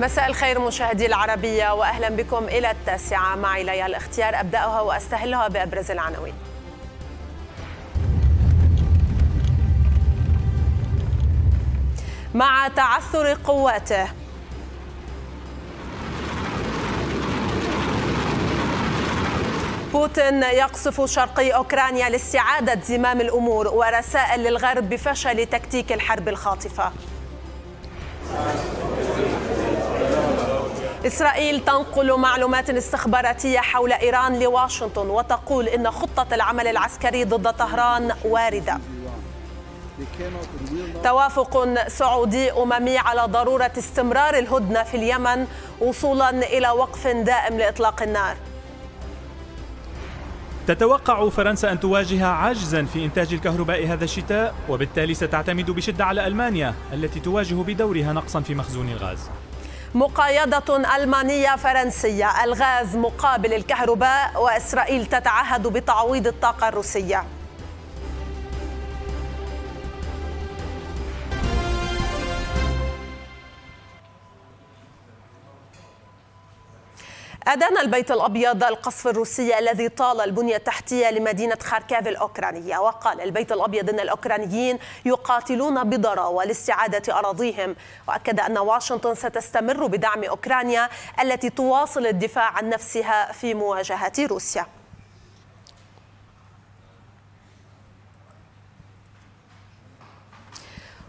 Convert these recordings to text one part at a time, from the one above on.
مساء الخير مشاهدي العربية وأهلا بكم إلى التاسعة. معي ليال اختيار أبدأها وأستهلها بأبرز العناوين. مع تعثر قواته. بوتين يقصف شرقي أوكرانيا لاستعادة زمام الأمور ورسائل للغرب بفشل تكتيك الحرب الخاطفة. إسرائيل تنقل معلومات استخباراتية حول إيران لواشنطن وتقول إن خطة العمل العسكري ضد طهران واردة. توافق سعودي أممي على ضرورة استمرار الهدنة في اليمن وصولا إلى وقف دائم لإطلاق النار. تتوقع فرنسا أن تواجه عاجزا في إنتاج الكهرباء هذا الشتاء وبالتالي ستعتمد بشدة على ألمانيا التي تواجه بدورها نقصا في مخزون الغاز. مقايضة ألمانية فرنسية. الغاز مقابل الكهرباء وإسرائيل تتعهد بتعويض الطاقة الروسية. أدان البيت الأبيض القصف الروسي الذي طال البنية التحتية لمدينة خاركيف الأوكرانية. وقال البيت الأبيض أن الأوكرانيين يقاتلون بضراوة لاستعادة أراضيهم. وأكد أن واشنطن ستستمر بدعم أوكرانيا التي تواصل الدفاع عن نفسها في مواجهة روسيا.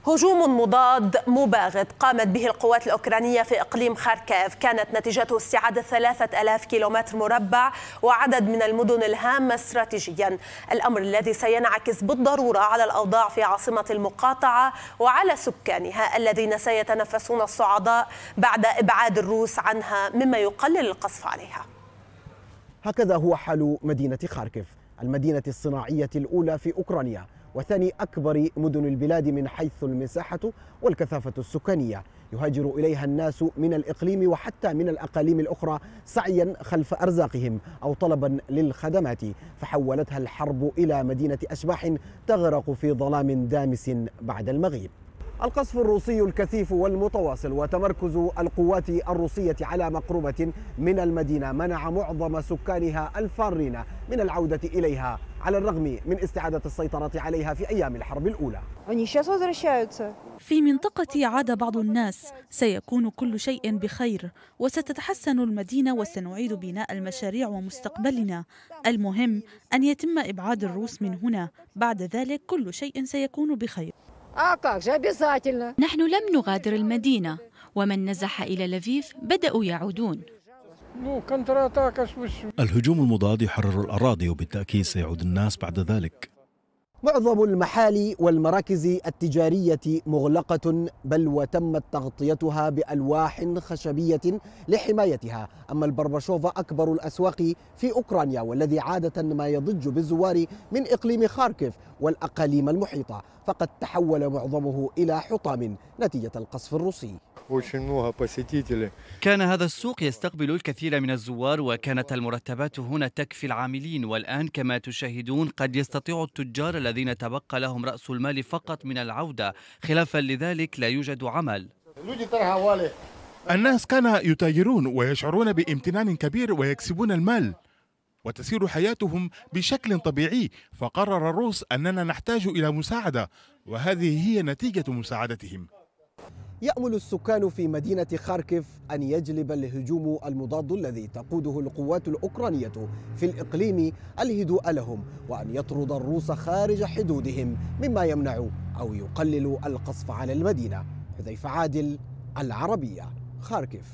هجوم مضاد مباغت. قامت به القوات الأوكرانية في إقليم خاركيف. كانت نتيجته استعادة ثلاثة ألاف كيلومتر مربع وعدد من المدن الهامة استراتيجيا. الأمر الذي سينعكس بالضرورة على الأوضاع في عاصمة المقاطعة وعلى سكانها الذين سيتنفسون الصعداء بعد إبعاد الروس عنها مما يقلل القصف عليها. هكذا هو حال مدينة خاركيف المدينة الصناعية الأولى في أوكرانيا. وثاني أكبر مدن البلاد من حيث المساحة والكثافة السكانية. يهاجر إليها الناس من الإقليم وحتى من الأقاليم الأخرى سعيا خلف أرزاقهم أو طلبا للخدمات. فحولتها الحرب إلى مدينة أشباح تغرق في ظلام دامس بعد المغيب. القصف الروسي الكثيف والمتواصل وتمركز القوات الروسية على مقربة من المدينة منع معظم سكانها الفارين من العودة إليها على الرغم من استعادة السيطرة عليها في أيام الحرب الأولى. في منطقة عاد بعض الناس. سيكون كل شيء بخير وستتحسن المدينة وسنعيد بناء المشاريع ومستقبلنا. المهم أن يتم إبعاد الروس من هنا. بعد ذلك كل شيء سيكون بخير. نحن لم نغادر المدينة ومن نزح إلى لفيف بدأوا يعودون. الهجوم المضاد يحرر الأراضي وبالتأكيد سيعود الناس بعد ذلك. معظم المحال والمراكز التجارية مغلقة بل وتمت تغطيتها بألواح خشبية لحمايتها. أما البربشوفا أكبر الأسواق في أوكرانيا والذي عادة ما يضج بالزوار من إقليم خاركيف والأقاليم المحيطة فقد تحول معظمه إلى حطام نتيجة القصف الروسي. كان هذا السوق يستقبل الكثير من الزوار وكانت المرتبات هنا تكفي العاملين. والآن كما تشاهدون قد يستطيع التجار الذين تبقى لهم رأس المال فقط من العودة. خلافا لذلك لا يوجد عمل. الناس كانوا يتاجرون ويشعرون بامتنان كبير ويكسبون المال وتسير حياتهم بشكل طبيعي. فقرر الروس أننا نحتاج إلى مساعدة وهذه هي نتيجة مساعدتهم. يأمل السكان في مدينة خاركيف أن يجلب الهجوم المضاد الذي تقوده القوات الأوكرانية في الإقليم الهدوء لهم وأن يطرد الروس خارج حدودهم مما يمنع أو يقلل القصف على المدينة. حذيفة عادل العربية خاركيف.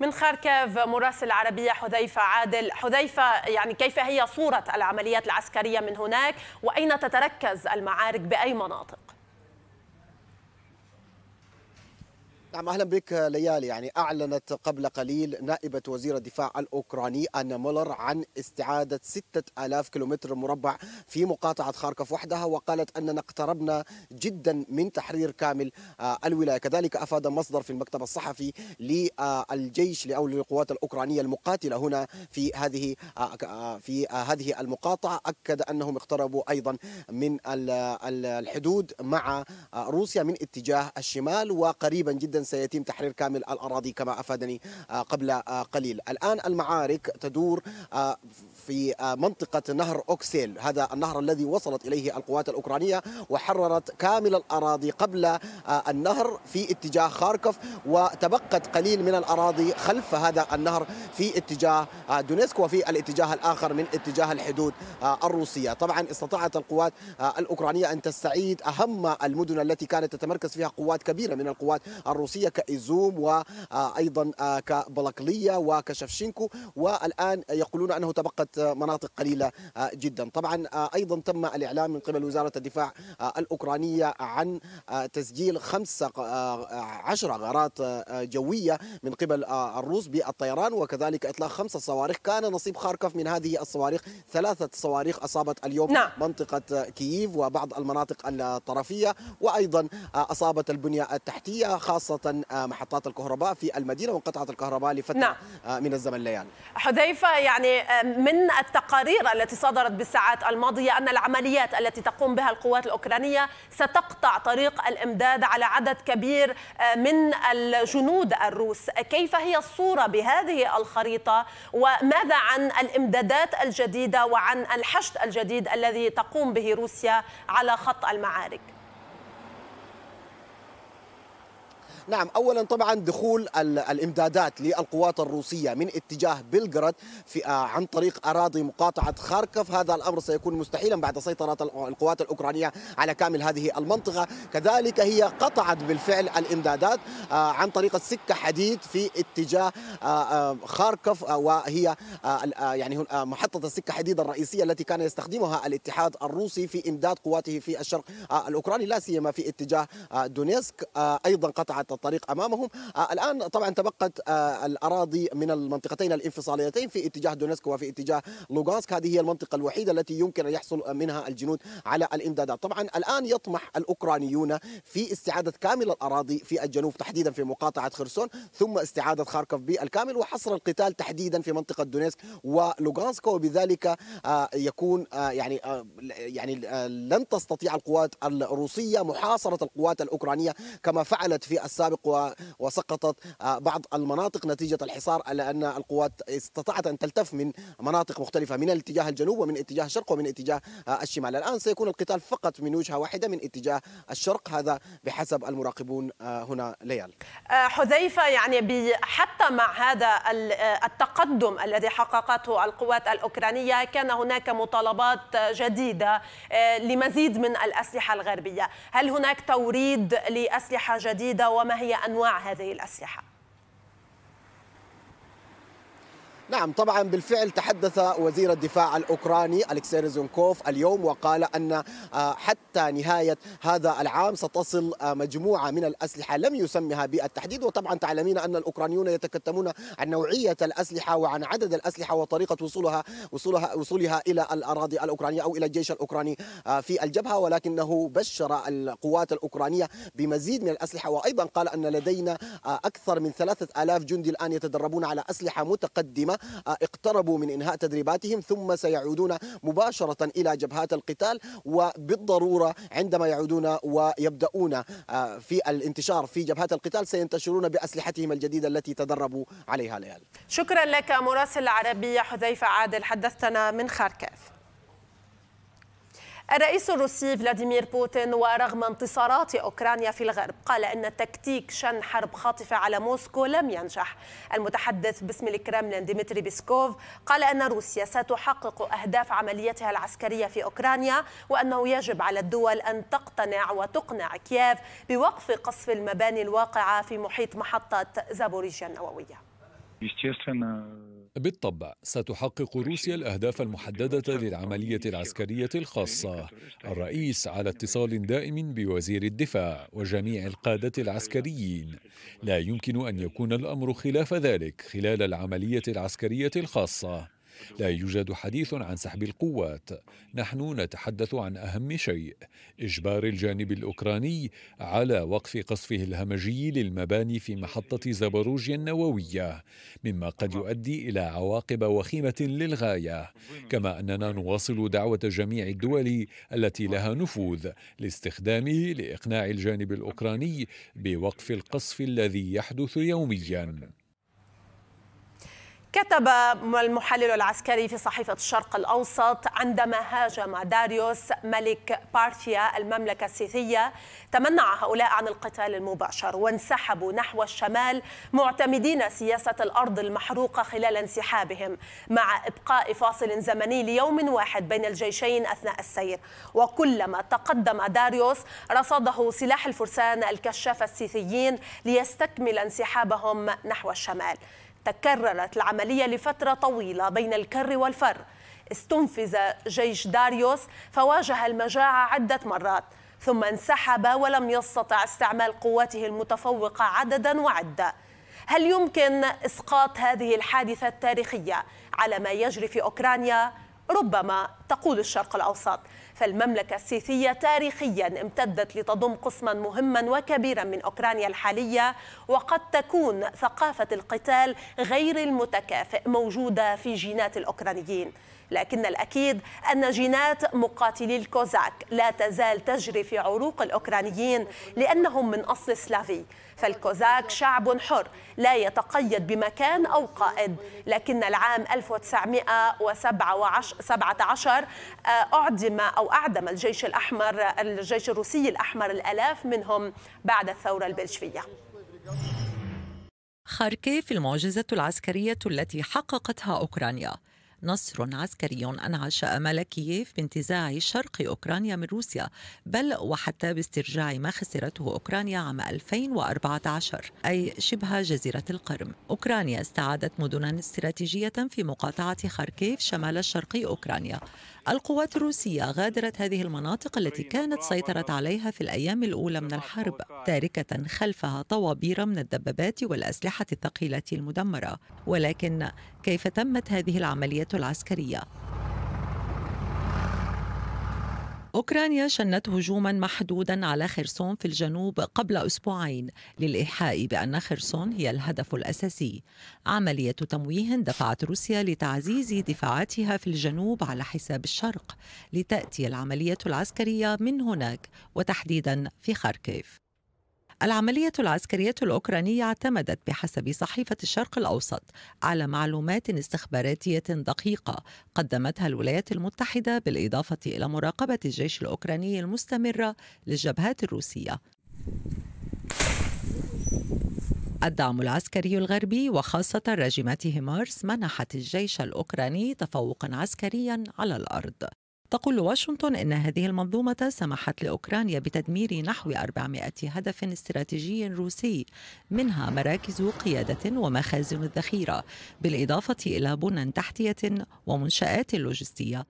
من خاركيف مراسل العربية حذيفة عادل. حذيفة يعني كيف هي صورة العمليات العسكرية من هناك؟ وأين تتركز المعارك؟ بأي مناطق؟ نعم أهلا بك ليالي. يعني أعلنت قبل قليل نائبة وزير الدفاع الأوكراني أنا مولر عن استعادة 6000 كيلومتر مربع في مقاطعة خاركوف وحدها وقالت أننا اقتربنا جدا من تحرير كامل آه، الولاية. كذلك أفاد مصدر في المكتب الصحفي للجيش أو للقوات الأوكرانية المقاتلة هنا في هذه آه، آه، في هذه المقاطعة. أكد أنهم اقتربوا أيضا من الحدود مع روسيا من اتجاه الشمال وقريبا جدا سيتم تحرير كامل الأراضي كما أفادني آه، قبل آه، قليل. الآن المعارك تدور آه، في منطقة نهر أوسكيل. هذا النهر الذي وصلت إليه القوات الأوكرانية وحررت كامل الأراضي قبل النهر في اتجاه خاركوف وتبقت قليل من الأراضي خلف هذا النهر في اتجاه دونيتسك وفي الاتجاه الآخر من اتجاه الحدود الروسية. طبعا استطاعت القوات الأوكرانية أن تستعيد أهم المدن التي كانت تتمركز فيها قوات كبيرة من القوات الروسية. الروسية كإيزوم وأيضا آه، كبالاكليا وكشفشينكو. والآن يقولون أنه تبقت مناطق قليلة آه، جدا. طبعا آه، أيضا تم الإعلام من قبل وزارة الدفاع الأوكرانية عن تسجيل خمس عشر غارات جوية من قبل الروس بالطيران. وكذلك إطلاق خمس صواريخ. كان نصيب خاركوف من هذه الصواريخ. ثلاثة صواريخ أصابت اليوم نعم. منطقة كييف وبعض المناطق الطرفية. وأيضا أصابت البنية التحتية خاصة آه، محطات الكهرباء في المدينة وانقطعت الكهرباء لفترة نعم. آه، من الزمن ليال حذيفة يعني آه، من التقارير التي صدرت بالساعات الماضية أن العمليات التي تقوم بها القوات الأوكرانية ستقطع طريق الإمداد على عدد كبير من الجنود الروس. كيف هي الصورة بهذه الخريطة؟ وماذا عن الإمدادات الجديدة وعن الحشد الجديد الذي تقوم به روسيا على خط المعارك؟ نعم اولا طبعا دخول الإمدادات للقوات الروسية من اتجاه بلغراد في آه، عن طريق أراضي مقاطعة خاركوف. هذا الأمر سيكون مستحيلا بعد سيطرة القوات الأوكرانية على كامل هذه المنطقة. كذلك هي قطعت بالفعل الإمدادات آه، عن طريق السكه حديد في اتجاه آه، خاركوف وهي يعني محطة السكة حديد الرئيسية التي كان يستخدمها الاتحاد الروسي في إمداد قواته في الشرق الأوكراني لا سيما في اتجاه دونيتسك. أيضا قطعت الطريق أمامهم. آه، الآن طبعا تبقت آه، الأراضي من المنطقتين الانفصاليتين في اتجاه دونيتسك وفي اتجاه لوغانسك. هذه هي المنطقة الوحيدة التي يمكن أن يحصل منها الجنود على الإمدادات. طبعا الآن يطمح الأوكرانيون في استعادة كامل الأراضي في الجنوب تحديدا في مقاطعة خرسون ثم استعادة خاركوف بالكامل وحصر القتال تحديدا في منطقة دونيسك ولوغانسك. وبذلك آه، يكون يعني يعني لن تستطيع القوات الروسية محاصرة القوات الأوكرانية كما فعلت في السابق. السابق وسقطت آه، بعض المناطق نتيجة الحصار لأن القوات استطاعت أن تلتف من مناطق مختلفة من الاتجاه الجنوب ومن اتجاه الشرق ومن اتجاه آه، الشمال. الآن سيكون القتال فقط من وجهة واحدة من اتجاه الشرق هذا بحسب المراقبون آه، هنا ليال. حذيفة يعني حتى مع هذا التقدم الذي حققته القوات الأوكرانية كان هناك مطالبات جديدة لمزيد من الأسلحة الغربية. هل هناك توريد لأسلحة جديدة وما ما هي أنواع هذه الأسلحة؟ نعم طبعا بالفعل تحدث وزير الدفاع الأوكراني ألكسي ريزونكوف اليوم وقال أن آه، حتى نهاية هذا العام ستصل آه، مجموعة من الأسلحة لم يسمها بالتحديد. وطبعا تعلمين أن الأوكرانيون يتكتمون عن نوعية الأسلحة وعن عدد الأسلحة وطريقة وصولها وصولها وصولها إلى الأراضي الأوكرانية أو إلى الجيش الأوكراني آه، في الجبهة. ولكنه بشر القوات الأوكرانية بمزيد من الأسلحة. وأيضا قال أن لدينا أكثر من ثلاثة آلاف جندي الآن يتدربون على أسلحة متقدمة. اقتربوا من إنهاء تدريباتهم ثم سيعودون مباشرة إلى جبهات القتال وبالضرورة عندما يعودون ويبدأون آه، في الانتشار في جبهات القتال سينتشرون بأسلحتهم الجديدة التي تدربوا عليها ليان. شكرا لك مراسل العربية حذيفة عادل حدثتنا من خاركيف. الرئيس الروسي فلاديمير بوتين ورغم انتصارات أوكرانيا في الغرب قال أن تكتيك شن حرب خاطفة على موسكو لم ينجح. المتحدث باسم الكرملين ديمتري بيسكوف قال أن روسيا ستحقق أهداف عمليتها العسكرية في أوكرانيا وأنه يجب على الدول أن تقتنع وتقنع كييف بوقف قصف المباني الواقعة في محيط محطة زابوريجيا النووية. بالطبع ستحقق روسيا الأهداف المحددة للعملية العسكرية الخاصة الرئيس على اتصال دائم بوزير الدفاع وجميع القادة العسكريين لا يمكن أن يكون الأمر خلاف ذلك خلال العملية العسكرية الخاصة لا يوجد حديث عن سحب القوات. نحن نتحدث عن أهم شيء إجبار الجانب الأوكراني على وقف قصفه الهمجي للمباني في محطة زاباروجيا النووية مما قد يؤدي إلى عواقب وخيمة للغاية. كما أننا نواصل دعوة جميع الدول التي لها نفوذ لاستخدامه لإقناع الجانب الأوكراني بوقف القصف الذي يحدث يوميا. كتب المحلل العسكري في صحيفة الشرق الأوسط عندما هاجم داريوس ملك بارثيا المملكة السيثية تمنع هؤلاء عن القتال المباشر وانسحبوا نحو الشمال معتمدين سياسة الأرض المحروقة خلال انسحابهم مع إبقاء فاصل زمني ليوم واحد بين الجيشين أثناء السير. وكلما تقدم داريوس رصده سلاح الفرسان الكشاف السيثيين ليستكمل انسحابهم نحو الشمال. تكررت العملية لفترة طويلة بين الكر والفر. استنفذ جيش داريوس فواجه المجاعة عدة مرات ثم انسحب ولم يستطع استعمال قواته المتفوقة عددا وعدة. هل يمكن إسقاط هذه الحادثة التاريخية على ما يجري في أوكرانيا؟ ربما تقول الشرق الأوسط. فالمملكة السيثية تاريخيا امتدت لتضم قسما مهما وكبيرا من أوكرانيا الحالية وقد تكون ثقافة القتال غير المتكافئ موجودة في جينات الأوكرانيين. لكن الأكيد أن جينات مقاتلي الكوزاك لا تزال تجري في عروق الأوكرانيين لأنهم من أصل سلافي. فالكوزاك شعب حر لا يتقيد بمكان أو قائد. لكن العام 1917 آه، أعدم أو أعدم الجيش الأحمر الجيش الروسي الأحمر الألاف منهم بعد الثورة البلشفية. خاركيف المعجزة العسكرية التي حققتها أوكرانيا. نصر عسكري أنعش أمل كييف بانتزاع شرق أوكرانيا من روسيا بل وحتى باسترجاع ما خسرته أوكرانيا عام 2014 أي شبه جزيرة القرم. أوكرانيا استعادت مدنا استراتيجية في مقاطعة خاركيف شمال الشرقي أوكرانيا. القوات الروسية غادرت هذه المناطق التي كانت سيطرت عليها في الأيام الأولى من الحرب تاركة خلفها طوابير من الدبابات والأسلحة الثقيلة المدمرة ولكن كيف تمت هذه العملية العسكرية؟ أوكرانيا شنت هجوما محدودا على خرسون في الجنوب قبل أسبوعين للإيحاء بأن خرسون هي الهدف الأساسي. عملية تمويه دفعت روسيا لتعزيز دفاعاتها في الجنوب على حساب الشرق لتأتي العملية العسكرية من هناك وتحديدا في خاركيف. العملية العسكرية الأوكرانية اعتمدت بحسب صحيفة الشرق الأوسط على معلومات استخباراتية دقيقة قدمتها الولايات المتحدة بالإضافة إلى مراقبة الجيش الأوكراني المستمرة للجبهات الروسية. الدعم العسكري الغربي وخاصة راجمات هيمارس منحت الجيش الأوكراني تفوقا عسكريا على الأرض تقول واشنطن إن هذه المنظومة سمحت لأوكرانيا بتدمير نحو 400 هدف استراتيجي روسي منها مراكز قيادة ومخازن الذخيرة بالإضافة إلى بنى تحتية ومنشآت لوجستية.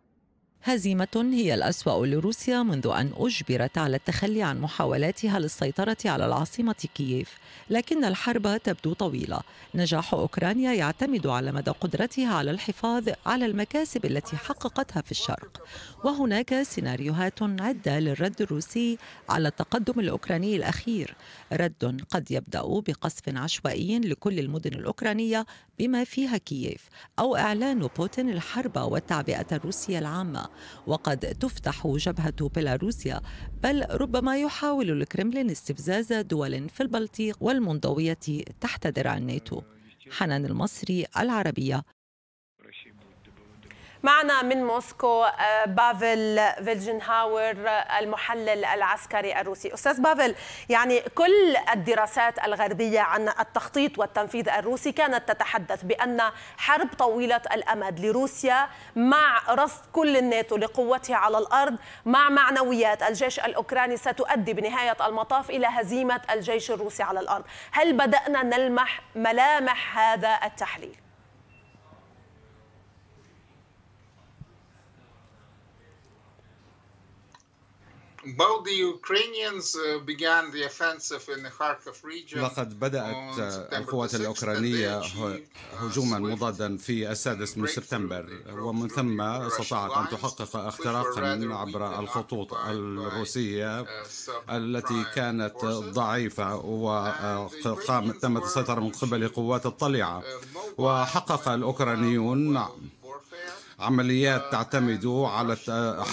هزيمة هي الأسوأ لروسيا منذ أن أجبرت على التخلي عن محاولاتها للسيطرة على العاصمة كييف. لكن الحرب تبدو طويلة. نجاح أوكرانيا يعتمد على مدى قدرتها على الحفاظ على المكاسب التي حققتها في الشرق. وهناك سيناريوهات عدة للرد الروسي على التقدم الأوكراني الأخير. رد قد يبدأ بقصف عشوائي لكل المدن الأوكرانية بما فيها كييف أو إعلان بوتين الحرب والتعبئة الروسية العامة. وقد تفتح جبهة بيلاروسيا بل ربما يحاول الكرملين استفزاز دول في البلطيق والمنضوية تحت درع الناتو. حنان المصري العربية. معنا من موسكو آه، بافل فيلجنهاور المحلل العسكري الروسي أستاذ بافل يعني كل الدراسات الغربية عن التخطيط والتنفيذ الروسي كانت تتحدث بأن حرب طويلة الأمد لروسيا مع رصد كل الناتو لقوتها على الأرض مع معنويات الجيش الأوكراني ستؤدي بنهاية المطاف إلى هزيمة الجيش الروسي على الأرض هل بدأنا نلمح ملامح هذا التحليل؟ Both the Ukrainians uh, began the offensive in the Kharkiv region. لقد بدأت القوات الأوكرانية هجوما مضادا في السادس من سبتمبر. ومن ثم استطاعت أن تحقق اختراقا عبر الخطوط الروسية التي كانت ضعيفة وقامت تمت السيطرة من قبل قوات الطليعة. وحقق الأوكرانيون عمليات تعتمد على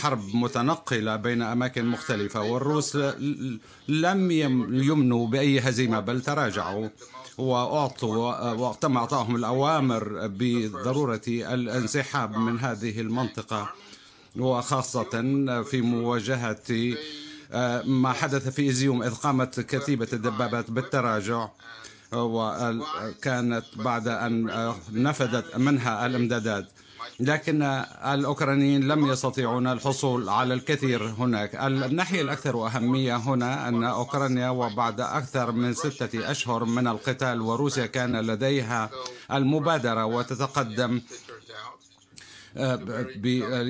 حرب متنقلة بين أماكن مختلفة والروس لم يمنوا بأي هزيمة بل تراجعوا وأعطوا وتم إعطائهم الأوامر بضرورة الانسحاب من هذه المنطقة وخاصة في مواجهة ما حدث في إزيوم إذ قامت كتيبة الدبابات بالتراجع وكانت بعد أن نفذت منها الإمدادات. لكن الأوكرانيين لم يستطيعون الحصول على الكثير هناك. الناحية الأكثر أهمية هنا أن أوكرانيا وبعد أكثر من ستة أشهر من القتال وروسيا كان لديها المبادرة وتتقدم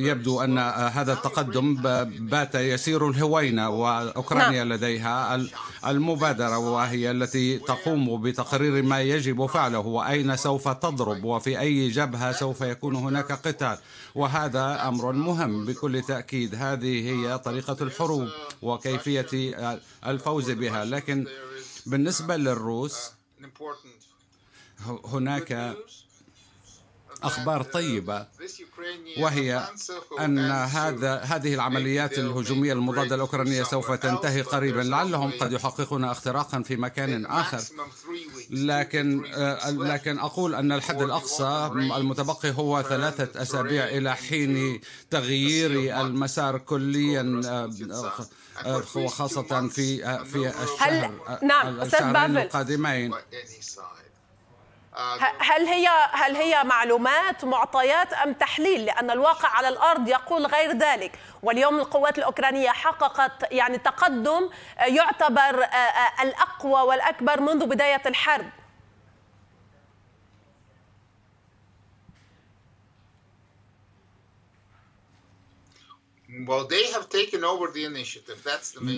يبدو أن هذا التقدم بات يسير الهوينة وأوكرانيا نعم. لديها المبادرة وهي التي تقوم بتقرير ما يجب فعله وأين سوف تضرب وفي أي جبهة سوف يكون هناك قتال. وهذا أمر مهم بكل تأكيد. هذه هي طريقة الحروب وكيفية الفوز بها. لكن بالنسبة للروس هناك أخبار طيبة وهي أن هذا هذه العمليات الهجومية المضادة الأوكرانية سوف تنتهي قريبا. لعلهم قد يحققون اختراقا في مكان آخر. لكن لكن أقول أن الحد الأقصى المتبقي هو ثلاثة أسابيع إلى حين تغيير المسار كليا وخاصة في في الشهر هل نعم الشهرين القادمين. هل هي هل هي معلومات معطيات أم تحليل؟ لأن الواقع على الأرض يقول غير ذلك. واليوم القوات الأوكرانية حققت يعني تقدم يعتبر الأقوى والأكبر منذ بداية الحرب.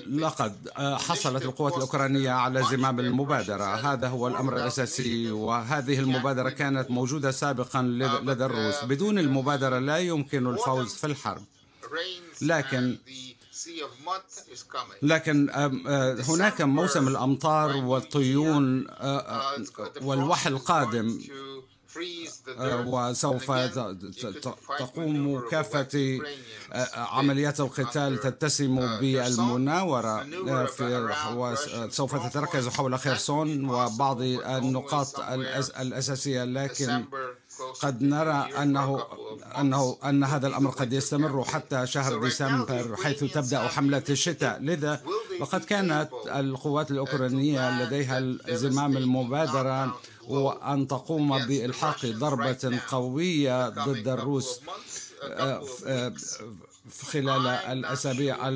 لقد حصلت القوات الأوكرانية على زمام المبادرة. هذا هو الأمر الأساسي وهذه المبادرة كانت موجودة سابقا لدى الروس. بدون المبادرة لا يمكن الفوز في الحرب. لكن لكن هناك موسم الأمطار والطيون والوحل قادم وسوف تقوم كافة عمليات القتال تتسم بالمناورة. وسوف تتركز حول خيرسون وبعض النقاط الأساسية لكن قد نرى انه انه أن هذا الأمر قد يستمر حتى شهر ديسمبر حيث تبدأ حملة الشتاء. لذا وقد كانت القوات الأوكرانية لديها زمام المبادرة وأن تقوم بإلحاق ضربة قوية ضد الروس. خلال الأسابيع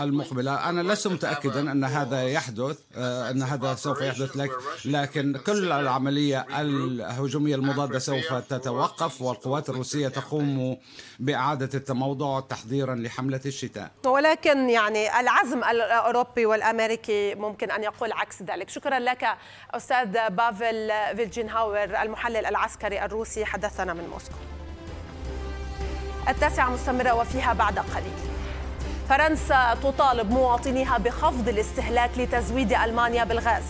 المقبلة. أنا لست متاكدا أن هذا يحدث أن هذا سوف يحدث لك لكن كل العملية الهجومية المضادة سوف تتوقف والقوات الروسية تقوم بإعادة التموضع تحضيرا لحملة الشتاء. ولكن يعني العزم الأوروبي والأمريكي ممكن أن يقول عكس ذلك. شكرا لك أستاذ بافل فيلجنهاور المحلل العسكري الروسي حدثنا من موسكو. التاسعة مستمرة وفيها بعد قليل. فرنسا تطالب مواطنيها بخفض الاستهلاك لتزويد ألمانيا بالغاز.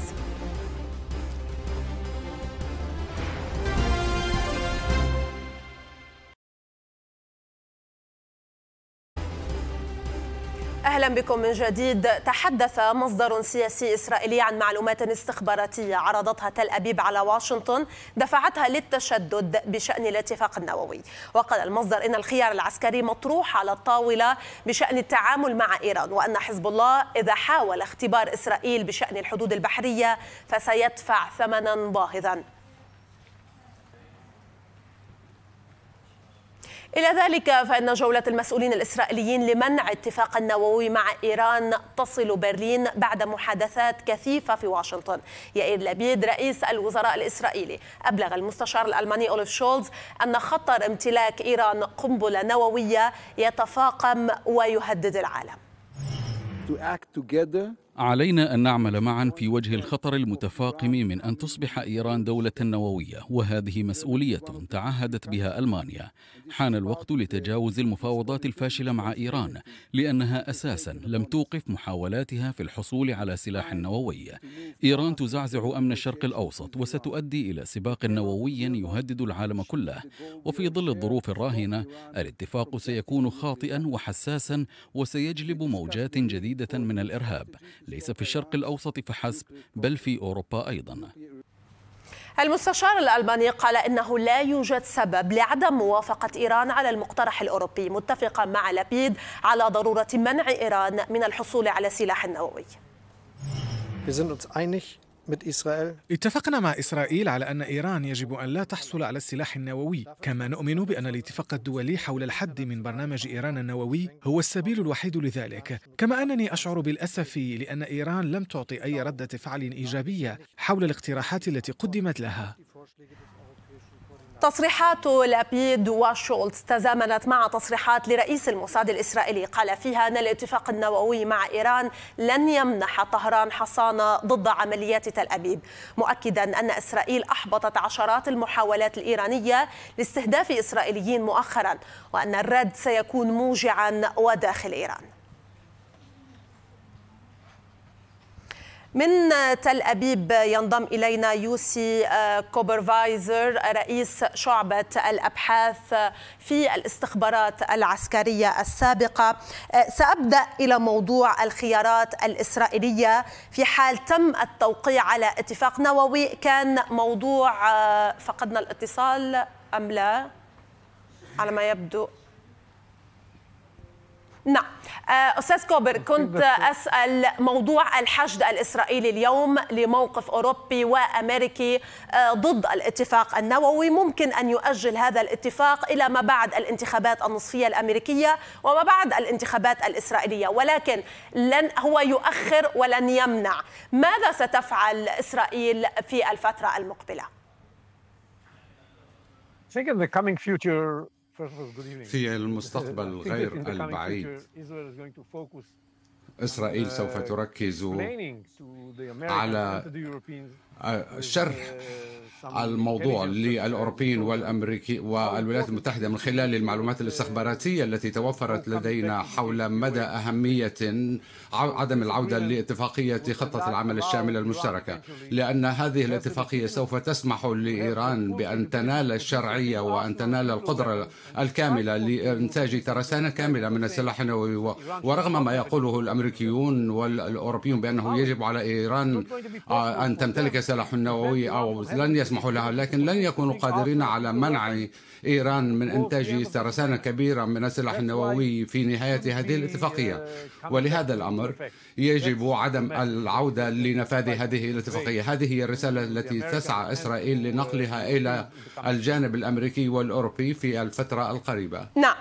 أهلا بكم من جديد. تحدث مصدر سياسي إسرائيلي عن معلومات استخباراتية عرضتها تل أبيب على واشنطن دفعتها للتشدد بشأن الاتفاق النووي. وقال المصدر إن الخيار العسكري مطروح على الطاولة بشأن التعامل مع إيران وأن حزب الله إذا حاول اختبار إسرائيل بشأن الحدود البحرية فسيدفع ثمنا باهظا. إلى ذلك فإن جولة المسؤولين الإسرائيليين لمنع اتفاق النووي مع إيران تصل برلين بعد محادثات كثيفة في واشنطن. يائير لبيد رئيس الوزراء الإسرائيلي. أبلغ المستشار الألماني أولف شولز أن خطر امتلاك إيران قنبلة نووية يتفاقم ويهدد العالم. علينا أن نعمل معا في وجه الخطر المتفاقم من أن تصبح إيران دولة نووية وهذه مسؤولية تعهدت بها ألمانيا. حان الوقت لتجاوز المفاوضات الفاشلة مع إيران لأنها أساسا لم توقف محاولاتها في الحصول على سلاح نووي. إيران تزعزع أمن الشرق الأوسط وستؤدي إلى سباق نووي يهدد العالم كله. وفي ظل الظروف الراهنة الاتفاق سيكون خاطئا وحساسا وسيجلب موجات جديدة من الإرهاب. ليس في الشرق الأوسط فحسب بل في أوروبا أيضا. المستشار الألماني قال إنه لا يوجد سبب لعدم موافقة إيران على المقترح الأوروبي متفقا مع لبيد على ضرورة منع إيران من الحصول على سلاح نووي. اتفقنا مع إسرائيل على أن إيران يجب أن لا تحصل على السلاح النووي. كما نؤمن بأن الاتفاق الدولي حول الحد من برنامج إيران النووي هو السبيل الوحيد لذلك. كما أنني أشعر بالأسف لأن إيران لم تعطي أي ردة فعل إيجابية حول الاقتراحات التي قدمت لها. تصريحات لأبيد وشولتز تزامنت مع تصريحات لرئيس الموساد الإسرائيلي. قال فيها أن الاتفاق النووي مع إيران لن يمنح طهران حصانة ضد عمليات تل أبيب. مؤكدا أن إسرائيل أحبطت عشرات المحاولات الإيرانية لاستهداف إسرائيليين مؤخرا وأن الرد سيكون موجعا وداخل إيران. من تل أبيب ينضم إلينا يوسي آه، كوبرفايزر رئيس شعبة الأبحاث في الاستخبارات العسكرية السابقة. آه، سأبدأ إلى موضوع الخيارات الإسرائيلية في حال تم التوقيع على اتفاق نووي. كان موضوع آه، فقدنا الاتصال أم لا؟ على ما يبدو. نعم. آه، أستاذ كوبر كنت أسأل موضوع الحشد الإسرائيلي اليوم لموقف أوروبي وأمريكي آه، ضد الاتفاق النووي. ممكن أن يؤجل هذا الاتفاق إلى ما بعد الانتخابات النصفية الأمريكية وما بعد الانتخابات الإسرائيلية ولكن لن هو يؤخر ولن يمنع. ماذا ستفعل إسرائيل في الفترة المقبلة؟ I think in the coming future في المستقبل غير البعيد. إسرائيل سوف تركز على شرح الموضوع للأوروبيين والأمريكي والولايات المتحدة من خلال المعلومات الاستخباراتية التي توفرت لدينا حول مدى أهمية عدم العودة لاتفاقية خطة العمل الشاملة المشتركة. لأن هذه الاتفاقية سوف تسمح لإيران بأن تنال الشرعية وأن تنال القدرة الكاملة لإنتاج ترسانة كاملة من السلاح النووي. ورغم ما يقوله الأمريكيون والأوروبيون بأنه يجب على إيران أن تمتلك سلاح نووي أو لن يسمحوا لها لكن لن يكونوا قادرين على منع إيران. من إنتاج ترسانة كبيرة من السلاح النووي في نهاية هذه الاتفاقية. ولهذا الأمر يجب عدم العودة لنفاذ هذه الاتفاقية. هذه هي الرسالة التي تسعى إسرائيل لنقلها إلى الجانب الأمريكي والأوروبي في الفترة القريبة. نعم.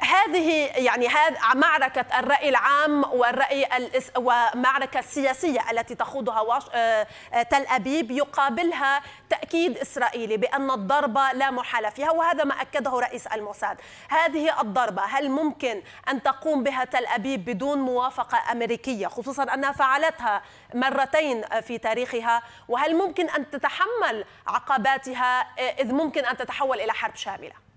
هذه يعني هذه معركة الرأي العام والرأي ومعركة السياسية التي تخوضها آه، آه، تل أبيب يقابلها تأكيد إسرائيلي بأن الضربة لا محالة فيها وهذا ما أكده رئيس الموساد. هذه الضربة هل ممكن أن تقوم بها تل أبيب بدون موافقة أمريكية خصوصا أنها فعلتها مرتين في تاريخها؟ وهل ممكن أن تتحمل عقباتها إذ ممكن أن تتحول إلى حرب شاملة؟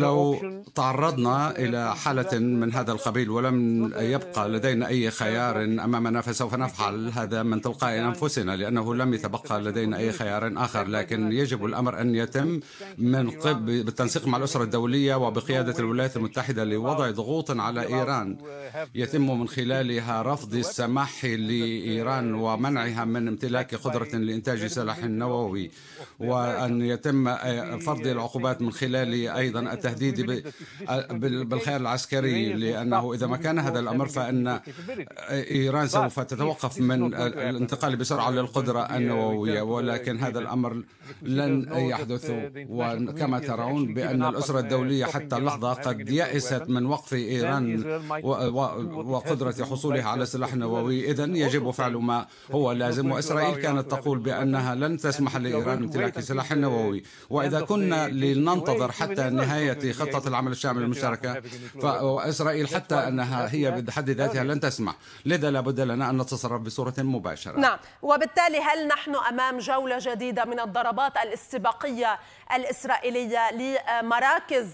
لو تعرضنا إلى حالة من هذا القبيل ولم يبقى لدينا أي خيار أمامنا فسوف نفعل. هذا من تلقاء أنفسنا لأنه لم يتبقى لدينا أي خيار آخر لكن يجب الأمر أن يتم من قبل بالتنسيق مع الأسرة الدولية وبقيادة الولايات المتحدة لوضع ضغوط على إيران. يتم من خلالها رفض السماح لإيران ومنعها من امتلاك قدرة لإنتاج سلاح نووي وأن يتم فرض العقوبات من خلال أيضا التهديد بالخيار العسكري لأنه إذا ما كان هذا الأمر فإن إيران سوف تتوقف من الانتقال بسرعة للقدرة النووية ولكن هذا الأمر لن يحدث وكما ترون بأن الأسرة الدولية حتى اللحظة قد يأست من وقف إيران وقدرة حصولها على سلاح نووي إذا يجب فعل ما هو لازم وإسرائيل كانت تقول بأنها لن تسمح لإيران امتلاك سلاح نووي وإذا كنا لننتظر حتى نهاية خطة العمل الشامل المشتركة. فإسرائيل حتى أنها هي بحد ذاتها لن تسمح لذا لابد لنا أن نتصرف بصورة مباشرة. نعم. وبالتالي هل نحن أمام جولة جديدة من الضربات الاستباقية الإسرائيلية لمراكز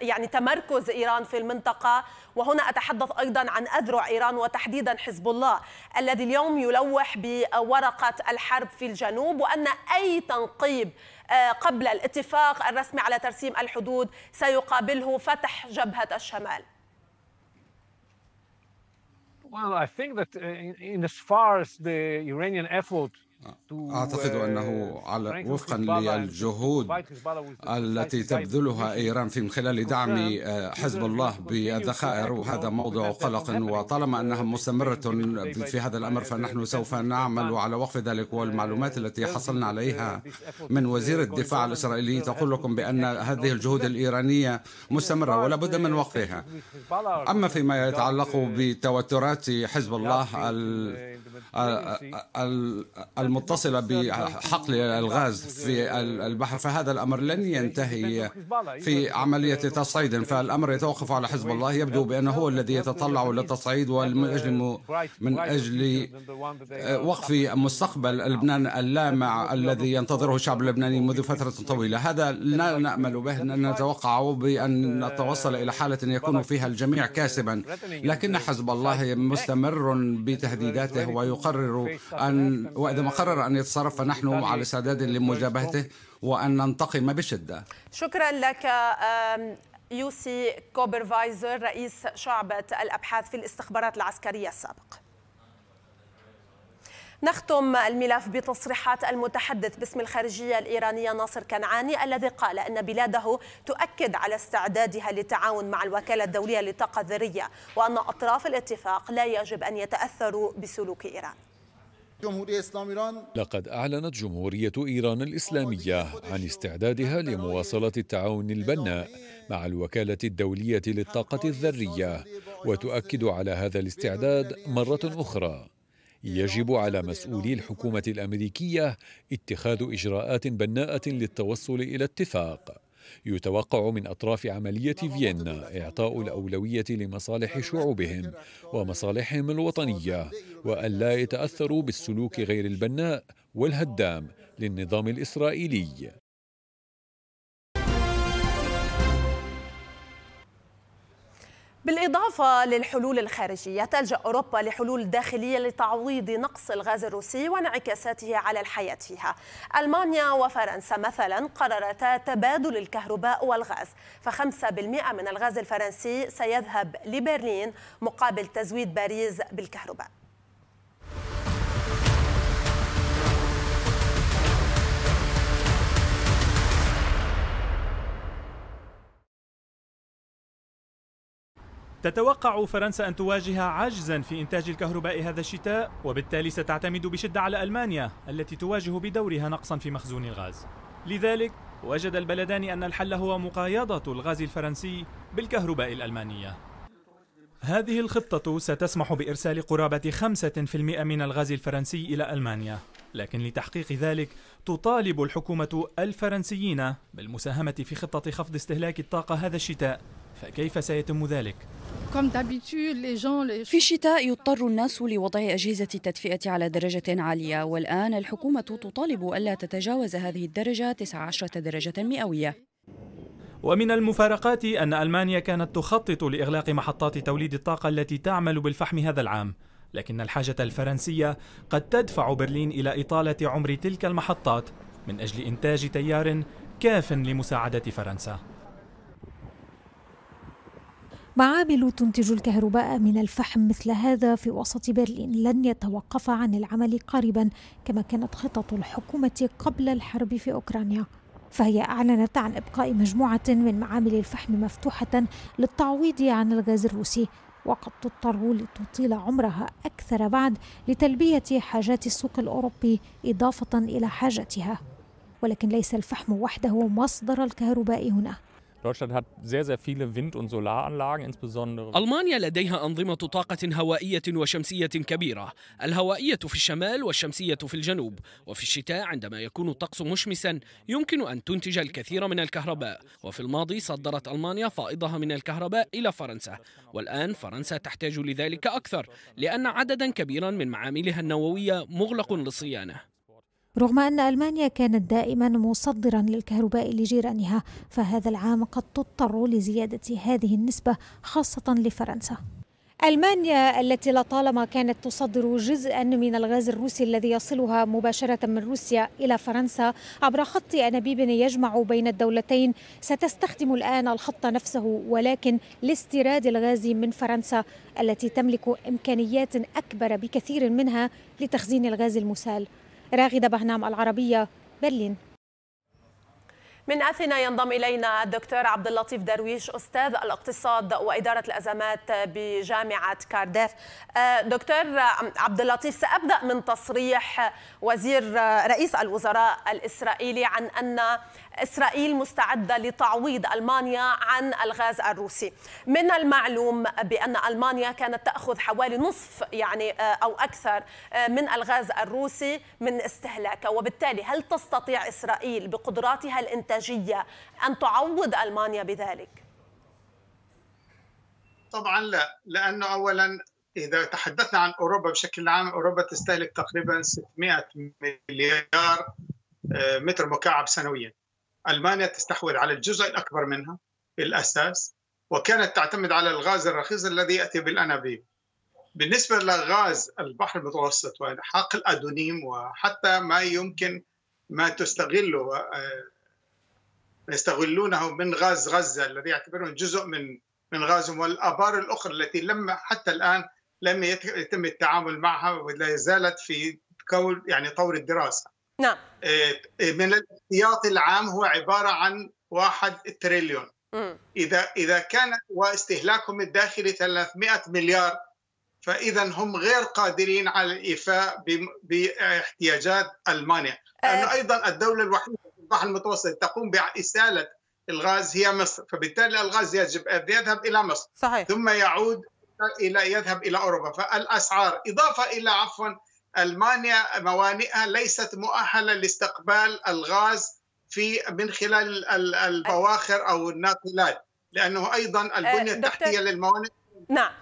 يعني تمركز إيران في المنطقة؟ وهنا أتحدث أيضا عن أذرع إيران وتحديدا حزب الله الذي اليوم يلوح بورقة الحرب في الجنوب وأن أي تنقيب قبل الاتفاق الرسمي على ترسيم الحدود سيقابله فتح جبهة الشمال. Well, I think that in, in as far as the Iranian effort أعتقد أنه على وفقا للجهود التي تبذلها إيران في من خلال دعم حزب الله بالذخائر وهذا موضوع قلق وطالما أنها مستمرة في هذا الأمر فنحن سوف نعمل على وقف ذلك والمعلومات التي حصلنا عليها من وزير الدفاع الإسرائيلي تقول لكم بأن هذه الجهود الإيرانية مستمرة ولا بد من وقفها أما فيما يتعلق بتوترات حزب الله المتصلة بحقل الغاز في البحر فهذا الأمر لن ينتهي في عملية تصعيد. فالأمر يتوقف على حزب الله. يبدو بأنه هو الذي يتطلع للتصعيد ومن أجل من أجل وقف مستقبل لبنان اللامع الذي ينتظره الشعب اللبناني منذ فترة طويلة. هذا لا نأمل به نتوقع بأن نتوصل إلى حالة يكون فيها الجميع كاسبا. لكن حزب الله مستمر بتهديداته ويقرر أن وإذا ما قرر أن يتصرف فنحن على استعداد لمجابهته وأن ننتقم بشدة. شكرا لك يوسي كوبرفايزر رئيس شعبة الأبحاث في الاستخبارات العسكرية السابق. نختم الملف بتصريحات المتحدث باسم الخارجية الإيرانية ناصر كنعاني الذي قال أن بلاده تؤكد على استعدادها للتعاون مع الوكالة الدولية للطاقة الذرية وأن أطراف الاتفاق لا يجب أن يتأثروا بسلوك إيران لقد أعلنت جمهورية إيران الإسلامية عن استعدادها لمواصلة التعاون البناء مع الوكالة الدولية للطاقة الذرية وتؤكد على هذا الاستعداد مرة أخرى. يجب على مسؤولي الحكومة الأمريكية اتخاذ إجراءات بناءة للتوصل إلى اتفاق. يتوقع من أطراف عملية فيينا إعطاء الأولوية لمصالح شعوبهم ومصالحهم الوطنية وألا يتأثروا بالسلوك غير البناء والهدام للنظام الإسرائيلي. بالإضافة للحلول الخارجية تلجأ أوروبا لحلول داخلية لتعويض نقص الغاز الروسي وانعكاساته على الحياة فيها. ألمانيا وفرنسا مثلا قررتا تبادل الكهرباء والغاز فخمسة بالمئة من الغاز الفرنسي سيذهب لبرلين مقابل تزويد باريس بالكهرباء. تتوقع فرنسا أن تواجه عجزا في إنتاج الكهرباء هذا الشتاء وبالتالي ستعتمد بشدة على ألمانيا التي تواجه بدورها نقصا في مخزون الغاز. لذلك وجد البلدان أن الحل هو مقايضة الغاز الفرنسي بالكهرباء الألمانية. هذه الخطة ستسمح بإرسال قرابة 5% من الغاز الفرنسي إلى ألمانيا. لكن لتحقيق ذلك تطالب الحكومة الفرنسيين بالمساهمة في خطة خفض استهلاك الطاقة هذا الشتاء. فكيف سيتم ذلك؟ في الشتاء يضطر الناس لوضع أجهزة التدفئة على درجة عالية والآن الحكومة تطالب ألا تتجاوز هذه الدرجة 19 درجة مئوية ومن المفارقات أن ألمانيا كانت تخطط لإغلاق محطات توليد الطاقة التي تعمل بالفحم هذا العام لكن الحاجة الفرنسية قد تدفع برلين إلى إطالة عمر تلك المحطات من أجل إنتاج تيار كاف لمساعدة فرنسا معامل تنتج الكهرباء من الفحم مثل هذا في وسط برلين لن يتوقف عن العمل قريبا كما كانت خطط الحكومة قبل الحرب في أوكرانيا. فهي أعلنت عن إبقاء مجموعة من معامل الفحم مفتوحة للتعويض عن الغاز الروسي وقد تضطر لتطيل عمرها أكثر بعد لتلبية حاجات السوق الأوروبي إضافة إلى حاجتها. ولكن ليس الفحم وحده مصدر الكهرباء هنا. ألمانيا لديها أنظمة طاقة هوائية وشمسية كبيرة، الهوائية في الشمال والشمسية في الجنوب، وفي الشتاء عندما يكون الطقس مشمسا يمكن أن تنتج الكثير من الكهرباء، وفي الماضي صدرت ألمانيا فائضها من الكهرباء إلى فرنسا، والآن فرنسا تحتاج لذلك أكثر، لأن عددا كبيرا من معاملها النووية مغلق للصيانة. رغم أن ألمانيا كانت دائما مصدرا للكهرباء لجيرانها فهذا العام قد تضطر لزيادة هذه النسبة خاصة لفرنسا. ألمانيا التي لطالما كانت تصدر جزءا من الغاز الروسي الذي يصلها مباشرة من روسيا إلى فرنسا عبر خط أنابيب يجمع بين الدولتين ستستخدم الآن الخط نفسه ولكن لاستيراد الغاز من فرنسا التي تملك إمكانيات أكبر بكثير منها لتخزين الغاز المسال. راغدة بهنام العربية برلين. من أثينا ينضم إلينا الدكتور عبد اللطيف درويش أستاذ الاقتصاد وإدارة الأزمات بجامعة كارديف. آه، دكتور عبد اللطيف سأبدأ من تصريح وزير رئيس الوزراء الإسرائيلي عن أن إسرائيل مستعدة لتعويض ألمانيا عن الغاز الروسي. من المعلوم بأن ألمانيا كانت تأخذ حوالي نصف يعني آه، أو أكثر آه، من الغاز الروسي من استهلاكه وبالتالي هل تستطيع إسرائيل بقدراتها الإنتاجية أن تعوض ألمانيا بذلك؟ طبعا لا لأنه أولا إذا تحدثنا عن أوروبا بشكل عام أوروبا تستهلك تقريبا 600 مليار آه، متر مكعب سنويا. ألمانيا تستحوذ على الجزء الأكبر منها بالأساس وكانت تعتمد على الغاز الرخيص الذي يأتي بالأنابيب. بالنسبة لغاز البحر المتوسط وحقل ادونيم وحتى ما يمكن ما تستغله آه، يستغلونه من غاز غزة الذي يعتبرون جزء من من غازهم والآبار الأخرى التي لم حتى الآن لم يتم التعامل معها ولا زالت في كون يعني طور الدراسة. نعم. إيه، إيه، من الاحتياط العام هو عبارة عن واحد تريليون. إذا إذا كان واستهلاكهم الداخلي 300 مليار فإذا هم غير قادرين على الإيفاء باحتياجات ألمانيا. لأنه أيضا الدولة الوحيدة في البحر المتوسط تقوم باساله الغاز هي مصر. فبالتالي الغاز يجب أن يذهب إلى مصر. صحيح. ثم يعود إلى يذهب إلى أوروبا. فالأسعار إضافة إلى عفوا ألمانيا موانئها ليست مؤهلة لاستقبال الغاز في من خلال البواخر أو الناقلات لأنه أيضا البنية التحتية للموانئ. نعم.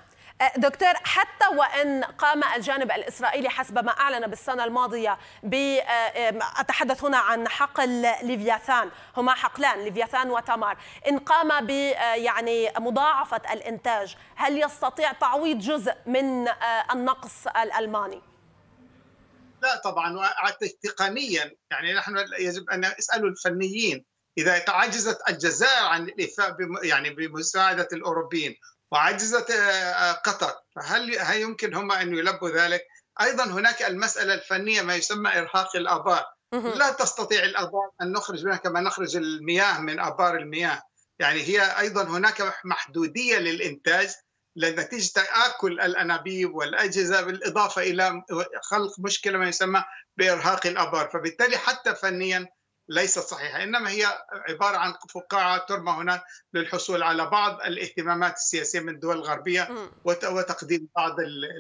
أه، دكتور حتى وإن قام الجانب الإسرائيلي حسب ما أعلن بالسنة الماضية ب أه، أتحدث هنا عن حقل ليفياثان هما حقلان ليفياثان وتمار إن قام ب أه، يعني مضاعفة الإنتاج هل يستطيع تعويض جزء من النقص الالماني؟ لا طبعا تقنيا يعني نحن يجب أن نسال الفنيين إذا عجزت الجزائر عن الايفاء يعني بمساعدة الأوروبيين وعجزت آه، قطر فهل هل يمكن هم أن يلبوا ذلك؟ أيضا هناك المسألة الفنية ما يسمى إرهاق الآبار. لا تستطيع الآبار أن نخرج منها كما نخرج المياه من آبار المياه. يعني هي أيضا هناك محدودية للإنتاج. لنتيجه تأكل الأنابيب والأجهزة بالإضافة إلى خلق مشكلة ما يسمى بإرهاق الابار فبالتالي حتى فنيا ليست صحيحة إنما هي عبارة عن فقاعة ترمى هنا للحصول على بعض الاهتمامات السياسية من الدول الغربيه وتقديم بعض